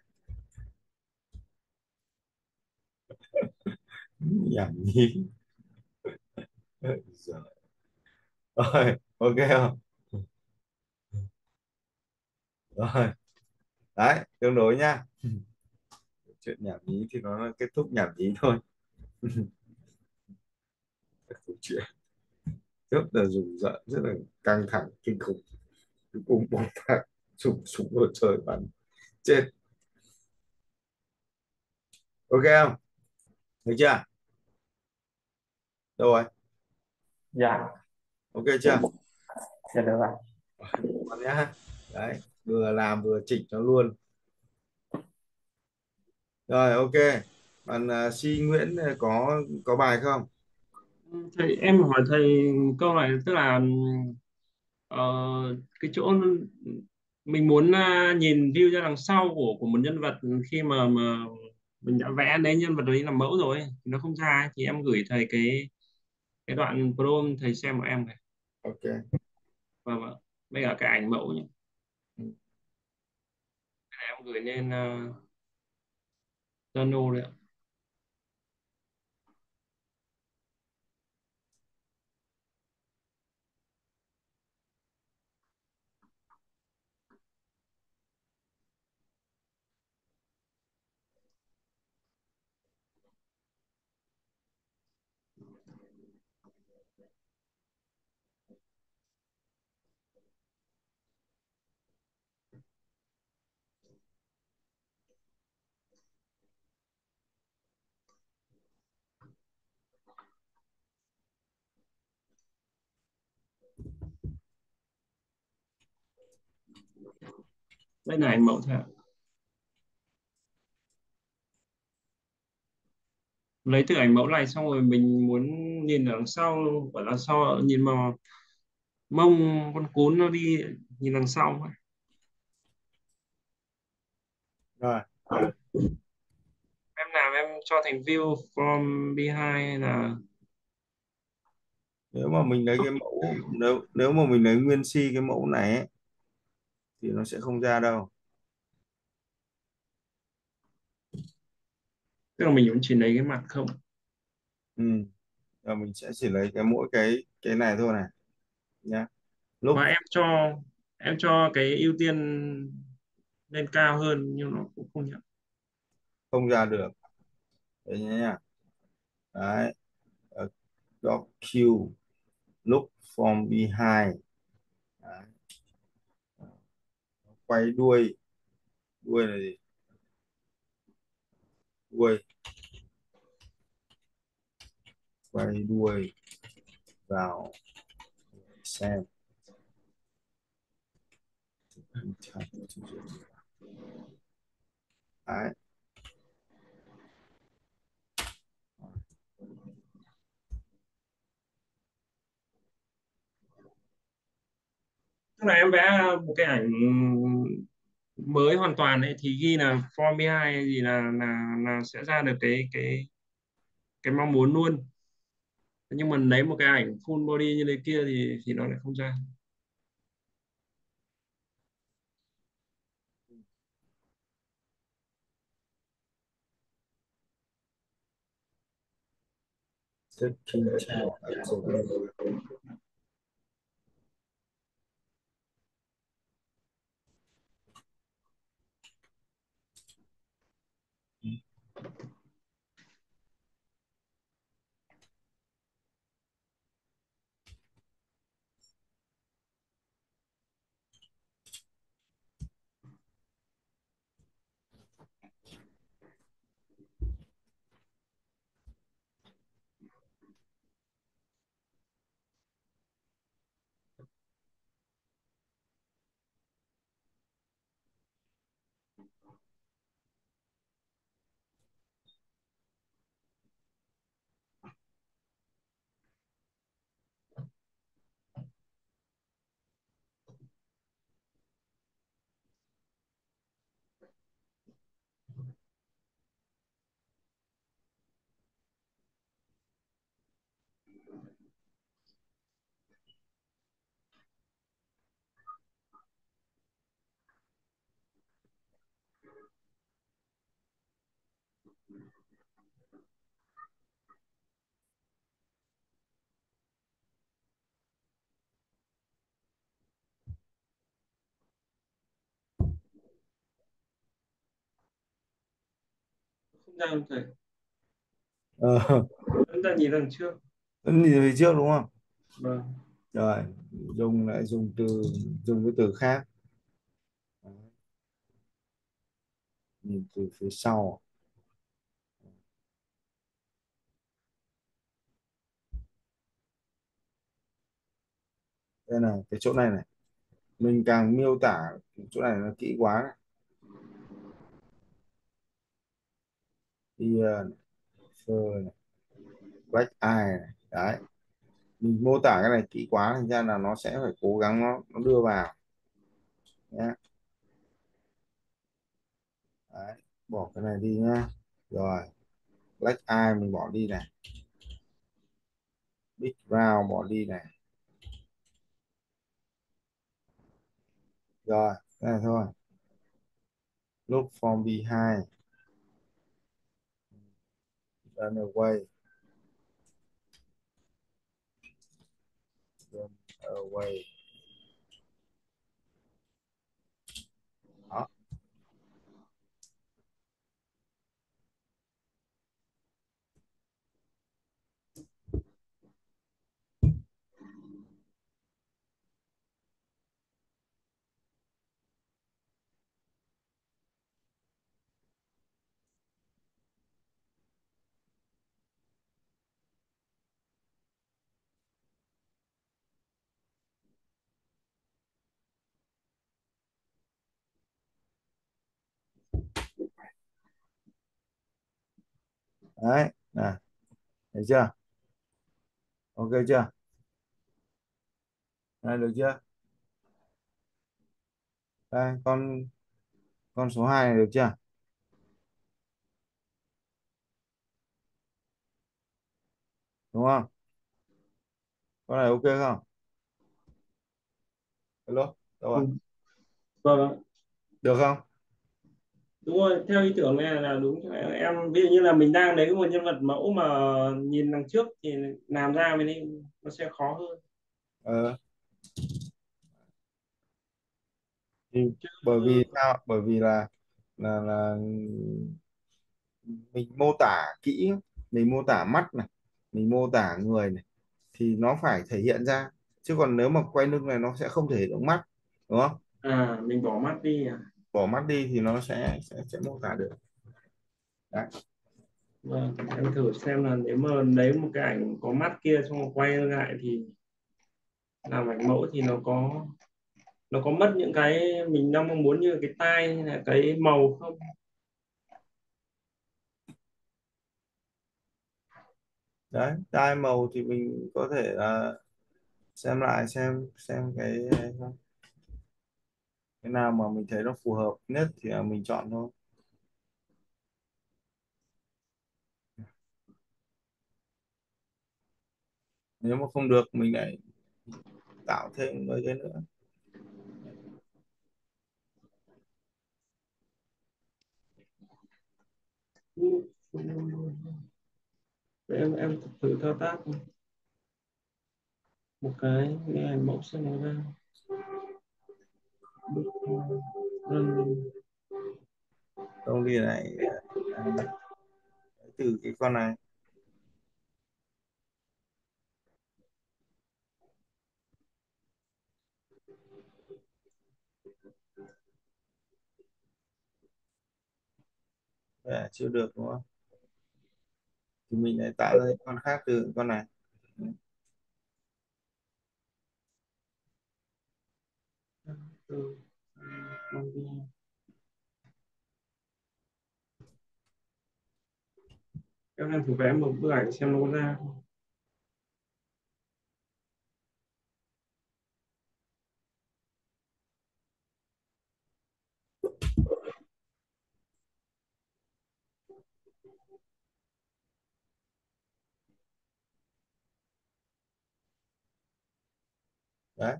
nhảm nhí. Rồi, ok không? Rồi. Đấy, tương đối nha chuyện nhảm nhí thì nó kết thúc nhảm nhí thôi. Câu chuyện. Rất là rùng rợn, rất là căng thẳng, kinh khủng cuối cùng bom tạc súng súng đồ chơi bắn. Chết. Ok không? Được chưa? Đâu rồi? Dạ. Ok chưa? Dạ được rồi. Còn nhá. Đấy vừa làm vừa chỉnh nó luôn. Rồi ok. Bạn uh, Si Nguyễn ờ, có có bài không? Thầy em hỏi thầy câu này tức là ờ, cái chỗ mình muốn à, nhìn view ra đằng sau của của một nhân vật khi mà mà mình đã vẽ đấy nhân vật đấy làm mẫu rồi nó không ra ấy, thì em gửi thầy cái cái đoạn prompt thầy xem của em này. Ok. Vâng vâng bây giờ cái ảnh mẫu nhé. Ừ. Em gửi lên uh, Zalo đấy ạ đây là ảnh mẫu ạ lấy từ ảnh mẫu này xong rồi mình muốn nhìn ở đằng sau ở đằng sau nhìn mà mông con cún nó đi nhìn đằng sau ấy. rồi em làm em cho thành view from behind là nếu mà mình lấy cái mẫu nếu nếu mà mình lấy nguyên si cái mẫu này ấy, thì nó sẽ không ra đâu. Tức là mình cũng chỉ lấy cái mặt không? Ừ. Rồi mình sẽ chỉ lấy cái mỗi cái cái này thôi này. Nhá. Lúc và em cho em cho cái ưu tiên lên cao hơn nhưng nó cũng không nhận. Không ra được. Đấy nhá đấy. Ờ, dog Q. Look from behind đấy quay đuôi. Đuôi là gì? Đuôi. Quay đuôi vào. Xem. Đấy. Tức là em vẽ một cái ảnh mới hoàn toàn ấy, thì ghi là form behind hay gì là là là sẽ ra được cái cái cái mong muốn luôn nhưng mà lấy một cái ảnh full body như thế kia thì thì nó lại không ra Thank you. Không ra thầy ờ. Chúng ta nhìn đằng trước. Nhìn về trước đúng không? Vâng. Rồi dùng lại dùng từ dùng cái từ khác. Nhìn từ phía sau đây này cái chỗ này này mình càng miêu tả chỗ này nó kỹ quá này. ear này, fur này, black eye này. đấy mình mô tả cái này kỹ quá thành ra là nó sẽ phải cố gắng nó nó đưa vào nhé đấy. bỏ cái này đi nhá rồi black eye mình bỏ đi này big round bỏ đi này rồi thế này thôi. Look from behind. Run away. Run away. Đấy này thấy chưa? Ok chưa? Này được chưa? Đây con con số 2 này được chưa? Đúng không? Con này ok không? Hello đâu rồi vâng được không đúng rồi theo ý tưởng này là đúng. Em ví dụ như là mình đang lấy một nhân vật mẫu mà nhìn đằng trước thì làm ra mình đi nó sẽ khó hơn. Ờ. thì bởi vì sao? Bởi vì là là là mình mô tả kỹ mình mô tả mắt này mình mô tả người này thì nó phải thể hiện ra. Chứ còn nếu mà quay lưng này nó sẽ không thể hiện được mắt đúng không? À mình bỏ mắt đi à bỏ mắt đi thì nó sẽ sẽ sẽ mô tả được. Đấy. Vâng em thử xem là nếu mà lấy một cái ảnh có mắt kia xong rồi quay lại thì làm ảnh mẫu thì nó có nó có mất những cái mình đang mong muốn như cái tai hay là cái màu không? Đấy tai màu thì mình có thể là xem lại xem xem cái cái nào mà mình thấy nó phù hợp nhất thì à, mình chọn thôi. Nếu mà không được, mình lại tạo thêm mấy cái nữa. Em em thử thao tác một cái, nghe mẫu sẽ nó ra công đi này. Từ cái con này. À, chưa được đúng không? Thì mình lại tạo ra con khác từ con này. Ừ. em đang thử vẽ một bức ảnh xem nó có ra không? Đấy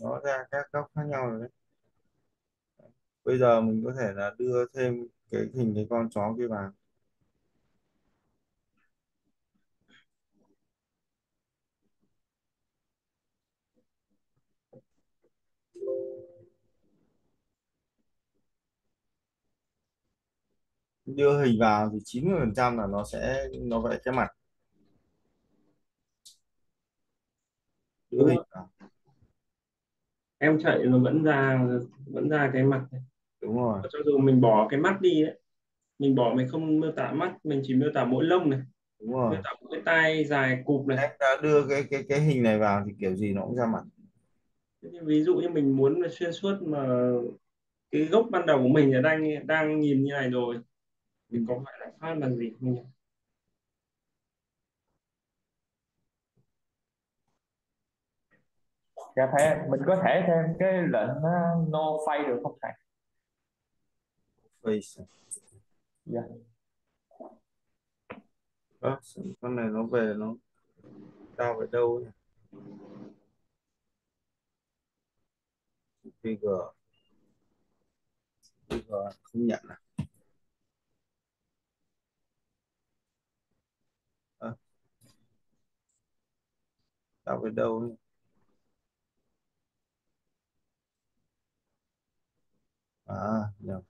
nó ra các góc khác nhau rồi đấy. Bây giờ mình có thể là đưa thêm cái hình cái con chó kia vào. Đưa hình vào thì 90 phần trăm là nó sẽ, nó vẽ cái mặt. Đưa hình vào em chạy nó vẫn ra vẫn ra cái mặt này. đúng rồi. Cho dù mình bỏ cái mắt đi đấy mình bỏ mình không miêu tả mắt mình chỉ miêu tả mỗi lông này. Đúng rồi. Miêu tả cái tai dài cụp này. Em đã đưa cái cái cái hình này vào thì kiểu gì nó cũng ra mặt. Ví dụ như mình muốn xuyên suốt mà cái gốc ban đầu của mình là đang đang nhìn như này rồi thì có phải là phát là gì không nhỉ? Dạ thầy mình có thể thêm cái lệnh uh, no fade được không thầy? Face dạ. Ơ, con này nó về nó đau ở đâu ấy? VG VG không nhận à? Đau ở đâu ấy? À nhầm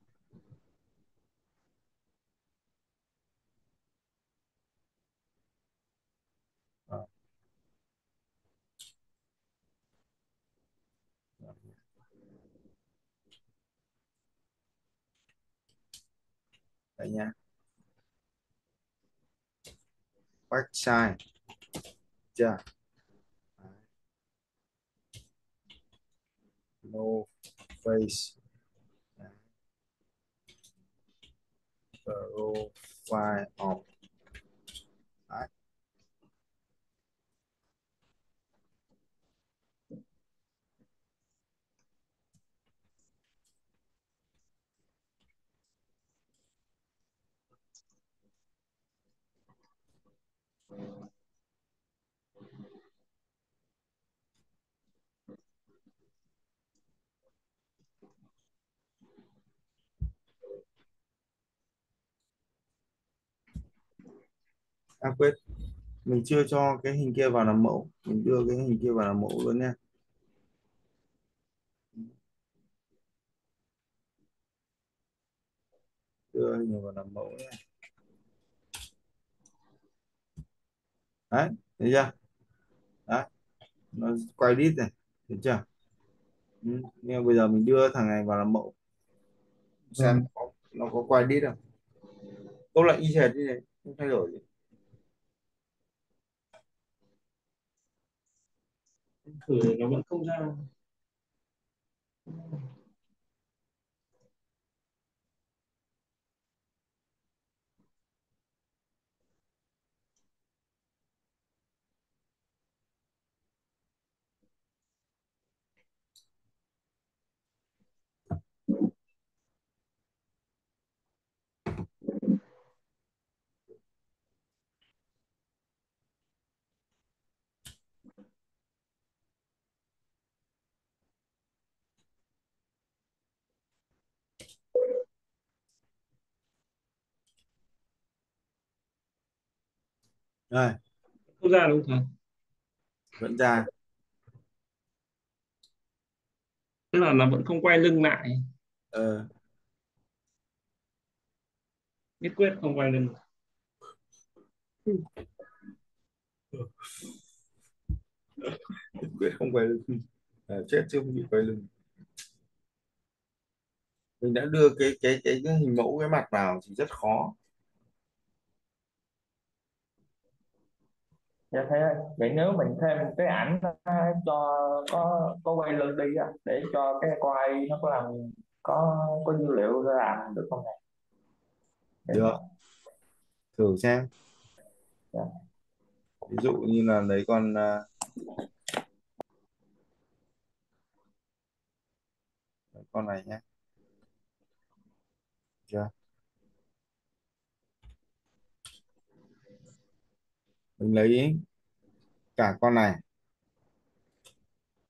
à, nhầm. đây nha back side chưa no face Uh, the roof fly. À quên, mình chưa cho cái hình kia vào làm mẫu. Mình đưa cái hình kia vào làm mẫu luôn nha. Đưa hình vào làm mẫu nha. Đấy, thấy chưa? Đấy, nó quay đít này, thấy chưa? Ừ. Nhưng bây giờ mình đưa thằng này vào làm mẫu. Xem có, nó có quay đít không? Câu lại y hệt như này, không thay đổi gì. Thử nó vẫn không ra. Đây, không ra đúng không vẫn ra. tức là nó vẫn không quay lưng lại Ờ, nhất quyết không quay lưng quyết không quay lưng. À, chết chứ không bị quay lưng. Mình đã đưa cái cái cái, cái hình mẫu cái mặt vào thì rất khó. Dạ ơi vậy nếu mình thêm cái ảnh á, cho có có quay lưng đi á để cho cái quay nó có làm có có dữ liệu để làm được không thầy Được. Thử xem. Dạ. Ví dụ như là lấy con à, lấy con này nhé. Chưa? Mình lấy cả con này,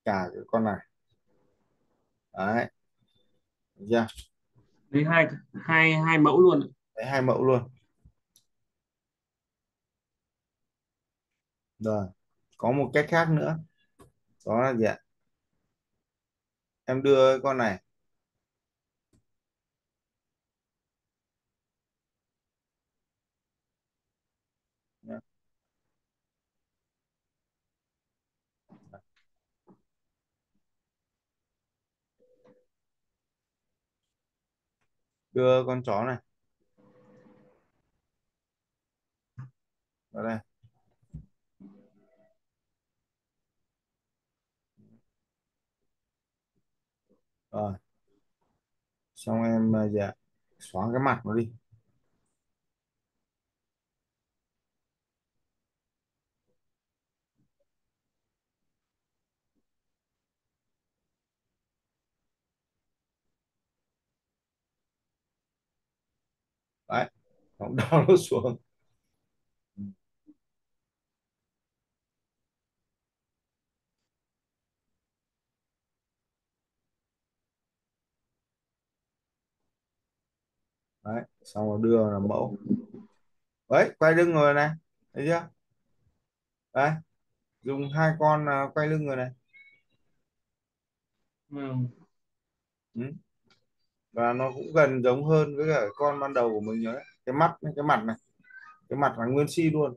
cả cái con này. Đấy. Được chưa? lấy hai hai hai mẫu luôn. Lấy hai mẫu luôn. Rồi. Có một cách khác nữa. Đó là gì ạ? Em đưa con này đưa con chó này. Vào đây. Rồi. Xong em à, dạ xóa cái mặt nó đi. Đấy nó cũng download xuống. Đấy xong rồi đưa là mẫu. Đấy quay lưng rồi này thấy chưa? Đấy dùng hai con à, quay lưng rồi này. Vâng. ừ. và nó cũng gần giống hơn với cả con ban đầu của mình đấy cái mắt cái mặt này. Cái mặt là nguyên si luôn.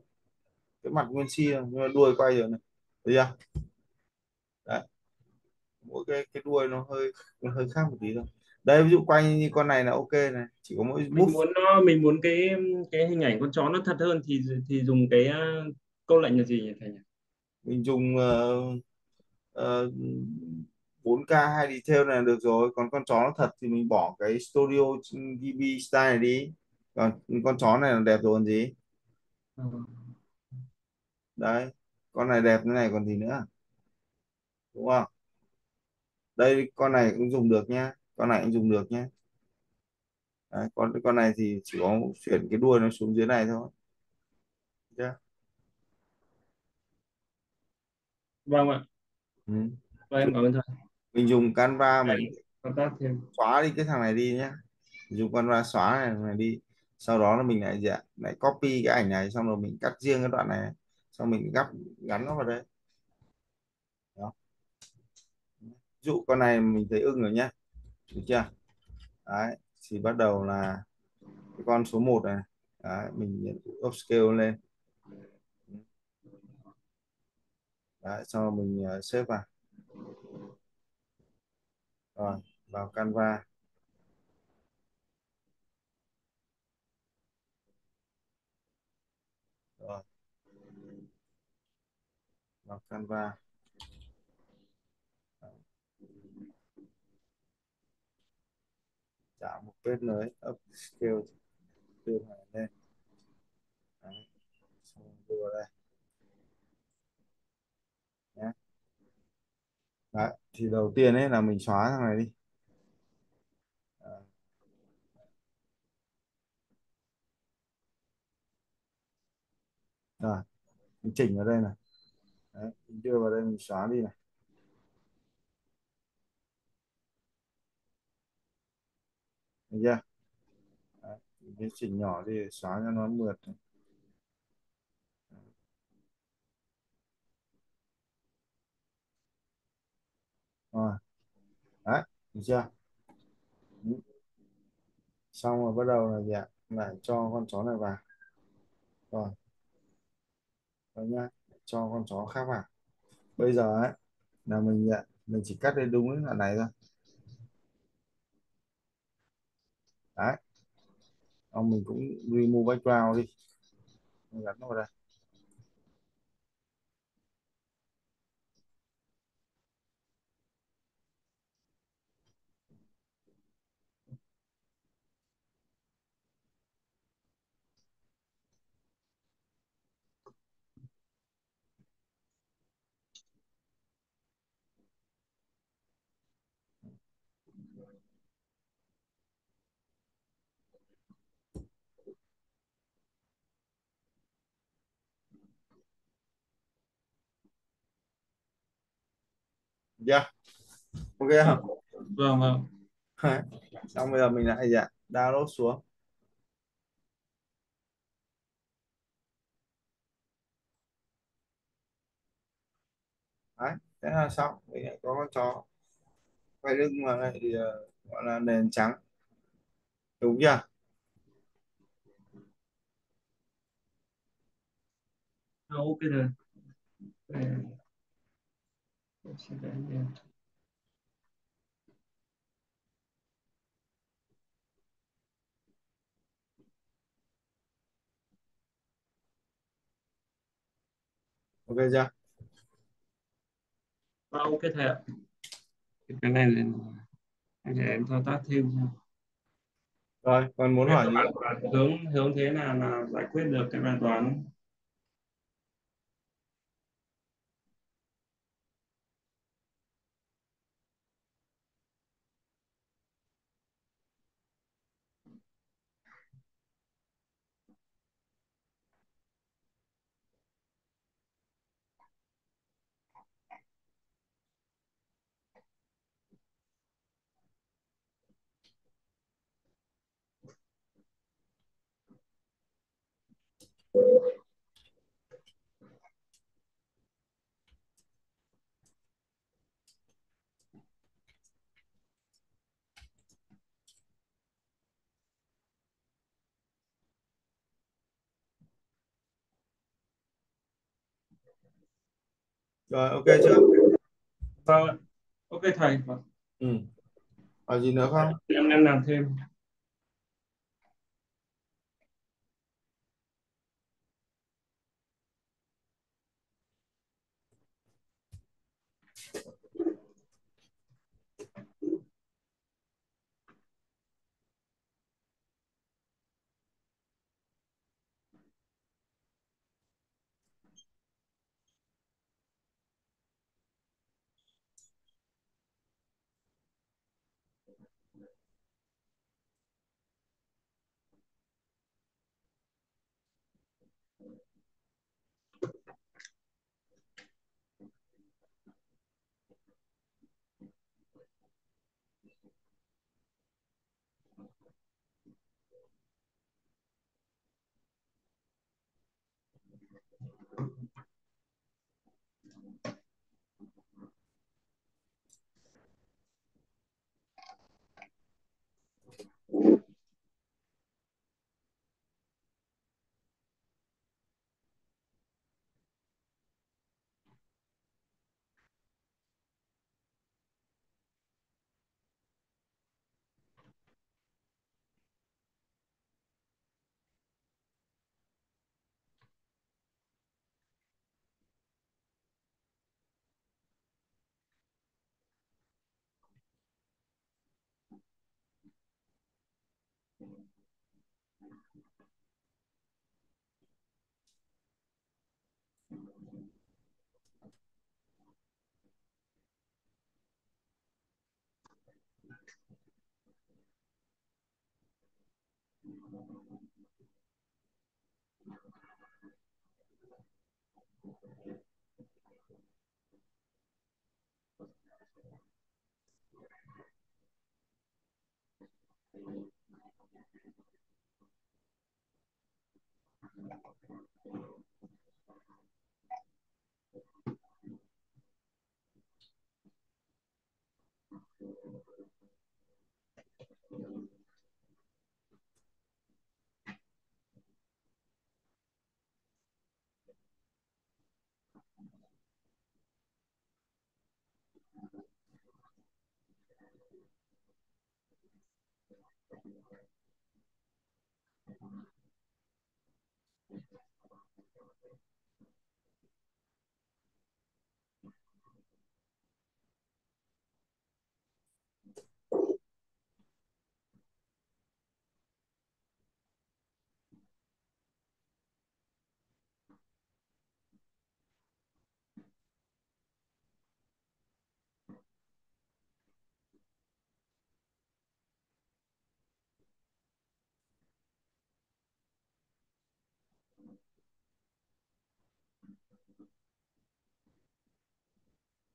Cái mặt nguyên si đuôi quay rồi này. Thấy chưa? Đấy. Mỗi cái cái đuôi nó hơi nó hơi khác một tí thôi. Đây ví dụ quay như con này là ok này. Chỉ có mỗi mình bút muốn nó mình muốn cái cái hình ảnh con chó nó thật hơn thì thì dùng cái uh, câu lệnh là gì nhỉ thầy nhỉ? Mình dùng uh, uh, 4K hay detail này là được rồi. Còn con chó nó thật thì mình bỏ cái studio GB style này đi còn con chó này là đẹp rồi còn gì? Ờ. đấy con này đẹp như này còn gì nữa? Đúng không? Đây con này cũng dùng được nhá. Con này cũng dùng được nhá. Đấy, con con này thì chỉ có chuyển cái đuôi nó xuống dưới này thôi. Chưa? Vâng ạ. Ừ. vâng em cảm ơn thầy mình dùng Canva mình xóa đi cái thằng này đi nhá. Dùng Canva xóa này, này đi sau đó là mình lại gì ạ, lại copy cái ảnh này xong rồi mình cắt riêng cái đoạn này xong mình gắp gắn nó vào đây. Đó. Dụ con này mình thấy ưng rồi nhá. Được chưa? Đấy thì bắt đầu là cái con số 1 này. Đấy, mình upscale lên. Đấy xong rồi mình ờ, xếp vào. Rồi vào Canva rồi vào Canva tạo một page mới, upscale đưa này lên đấy. xong rồi đưa vào đây nhé đấy. thì đầu tiên ấy là mình xóa thằng này đi Đấy. rồi, mình chỉnh ở đây này đấy. mình đưa vào đây mình xóa đi này. Được chưa? Đấy. mình chỉnh nhỏ đi, xóa cho nó mượt rồi. Đấy, được chưa? Ừ. xong rồi bắt đầu là gì ạ? Lại cho con chó này vào. Rồi. Rồi nhá cho con chó khác vào bây giờ ấy, là mình nhận, mình chỉ cắt đến đúng cái đoạn này thôi. Đấy. Ông mình cũng remove background đi. Mình gắn nó vào đây. Được chưa ok không vâng vâng. Xong bây giờ mình lại dạ download xuống. Đấy thế là xong. Mình lại có con chó. Quay lưng mà lại ờ, gọi là nền trắng. Đúng chưa? À, ok rồi Ok chưa? À, ok thầy ạ. Cái này là để em thao tác thêm nha. rồi còn muốn hỏi gì? hướng hướng thế nào là giải quyết được cái bài toán rồi ok chưa? Vâng ok thầy. Ừ. Có gì nữa không? Em em làm thêm remember.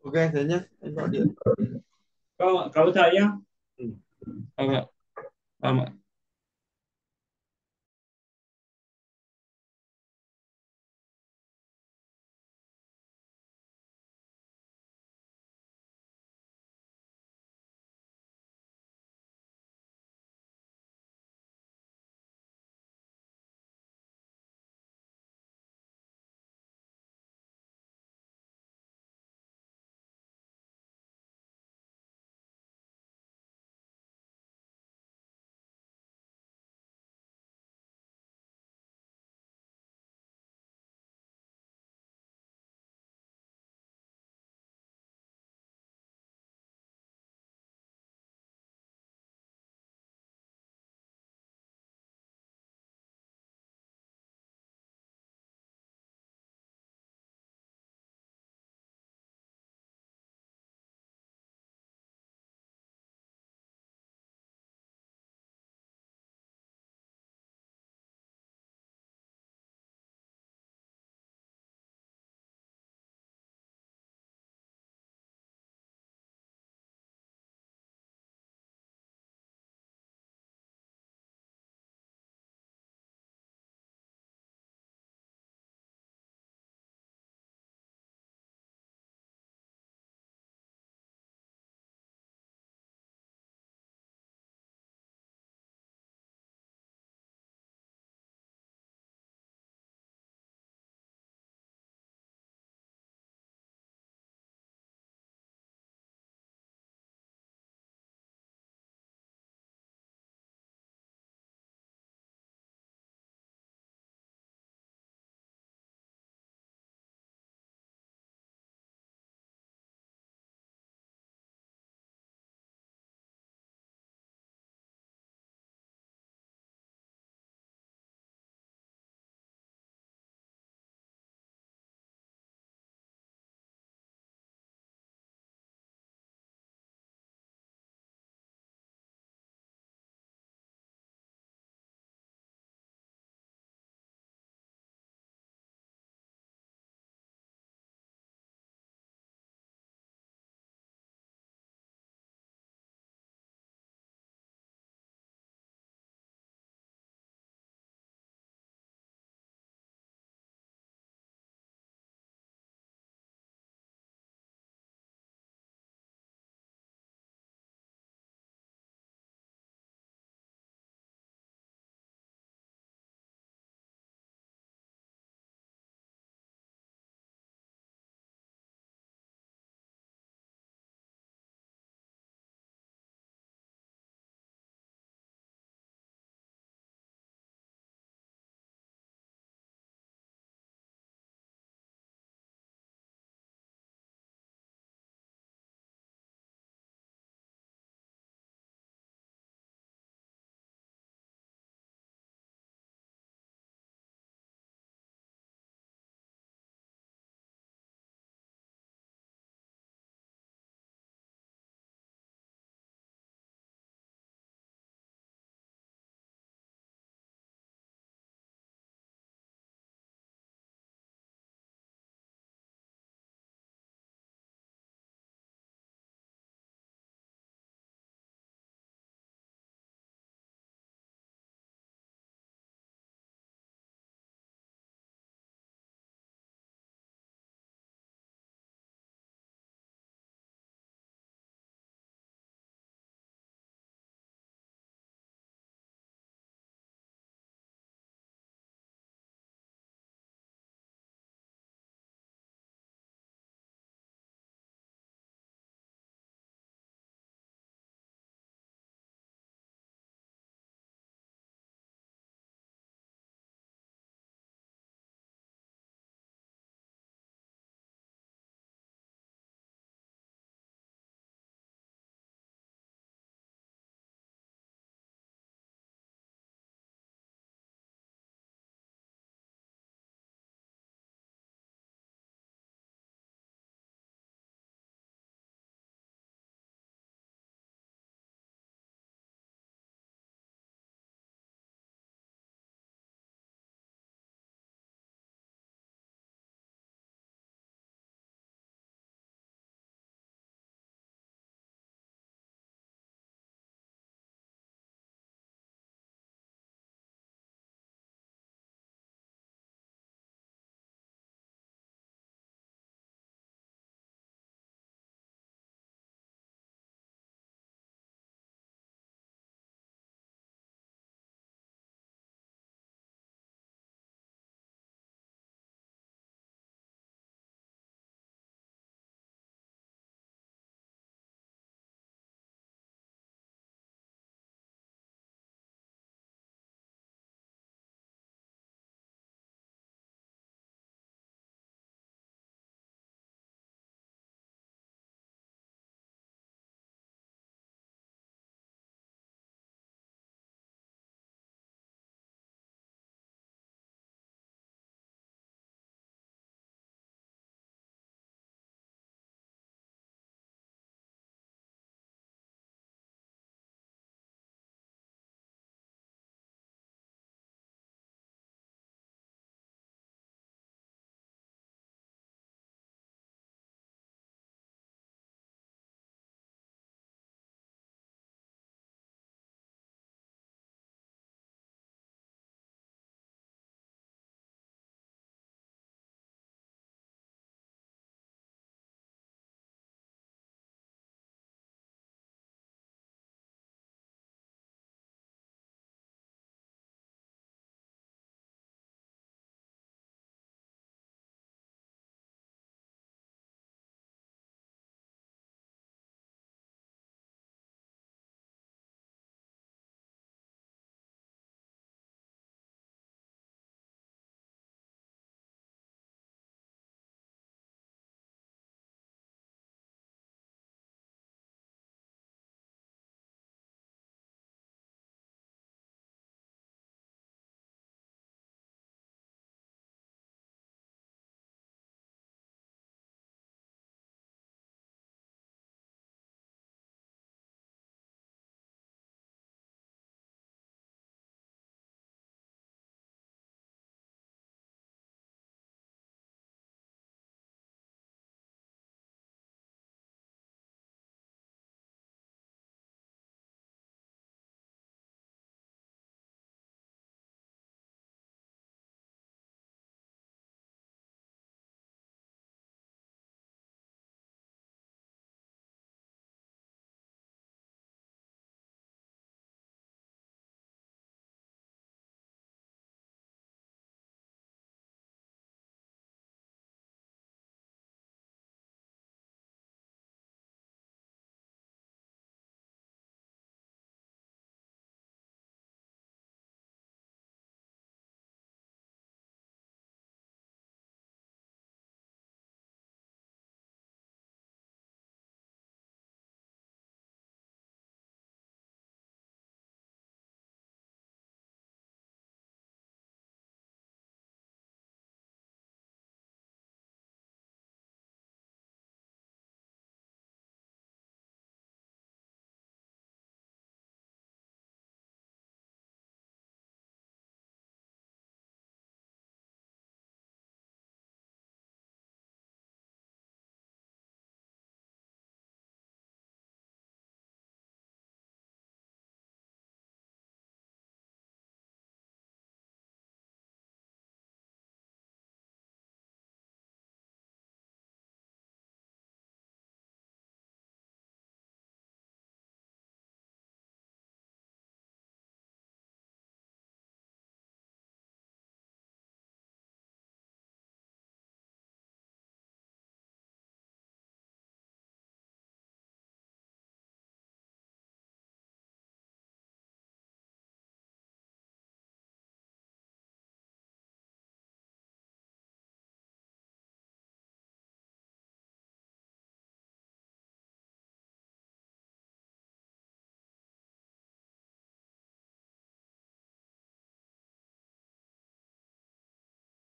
Ok thế nhé anh gọi điện vâng ạ cảm ơn thầy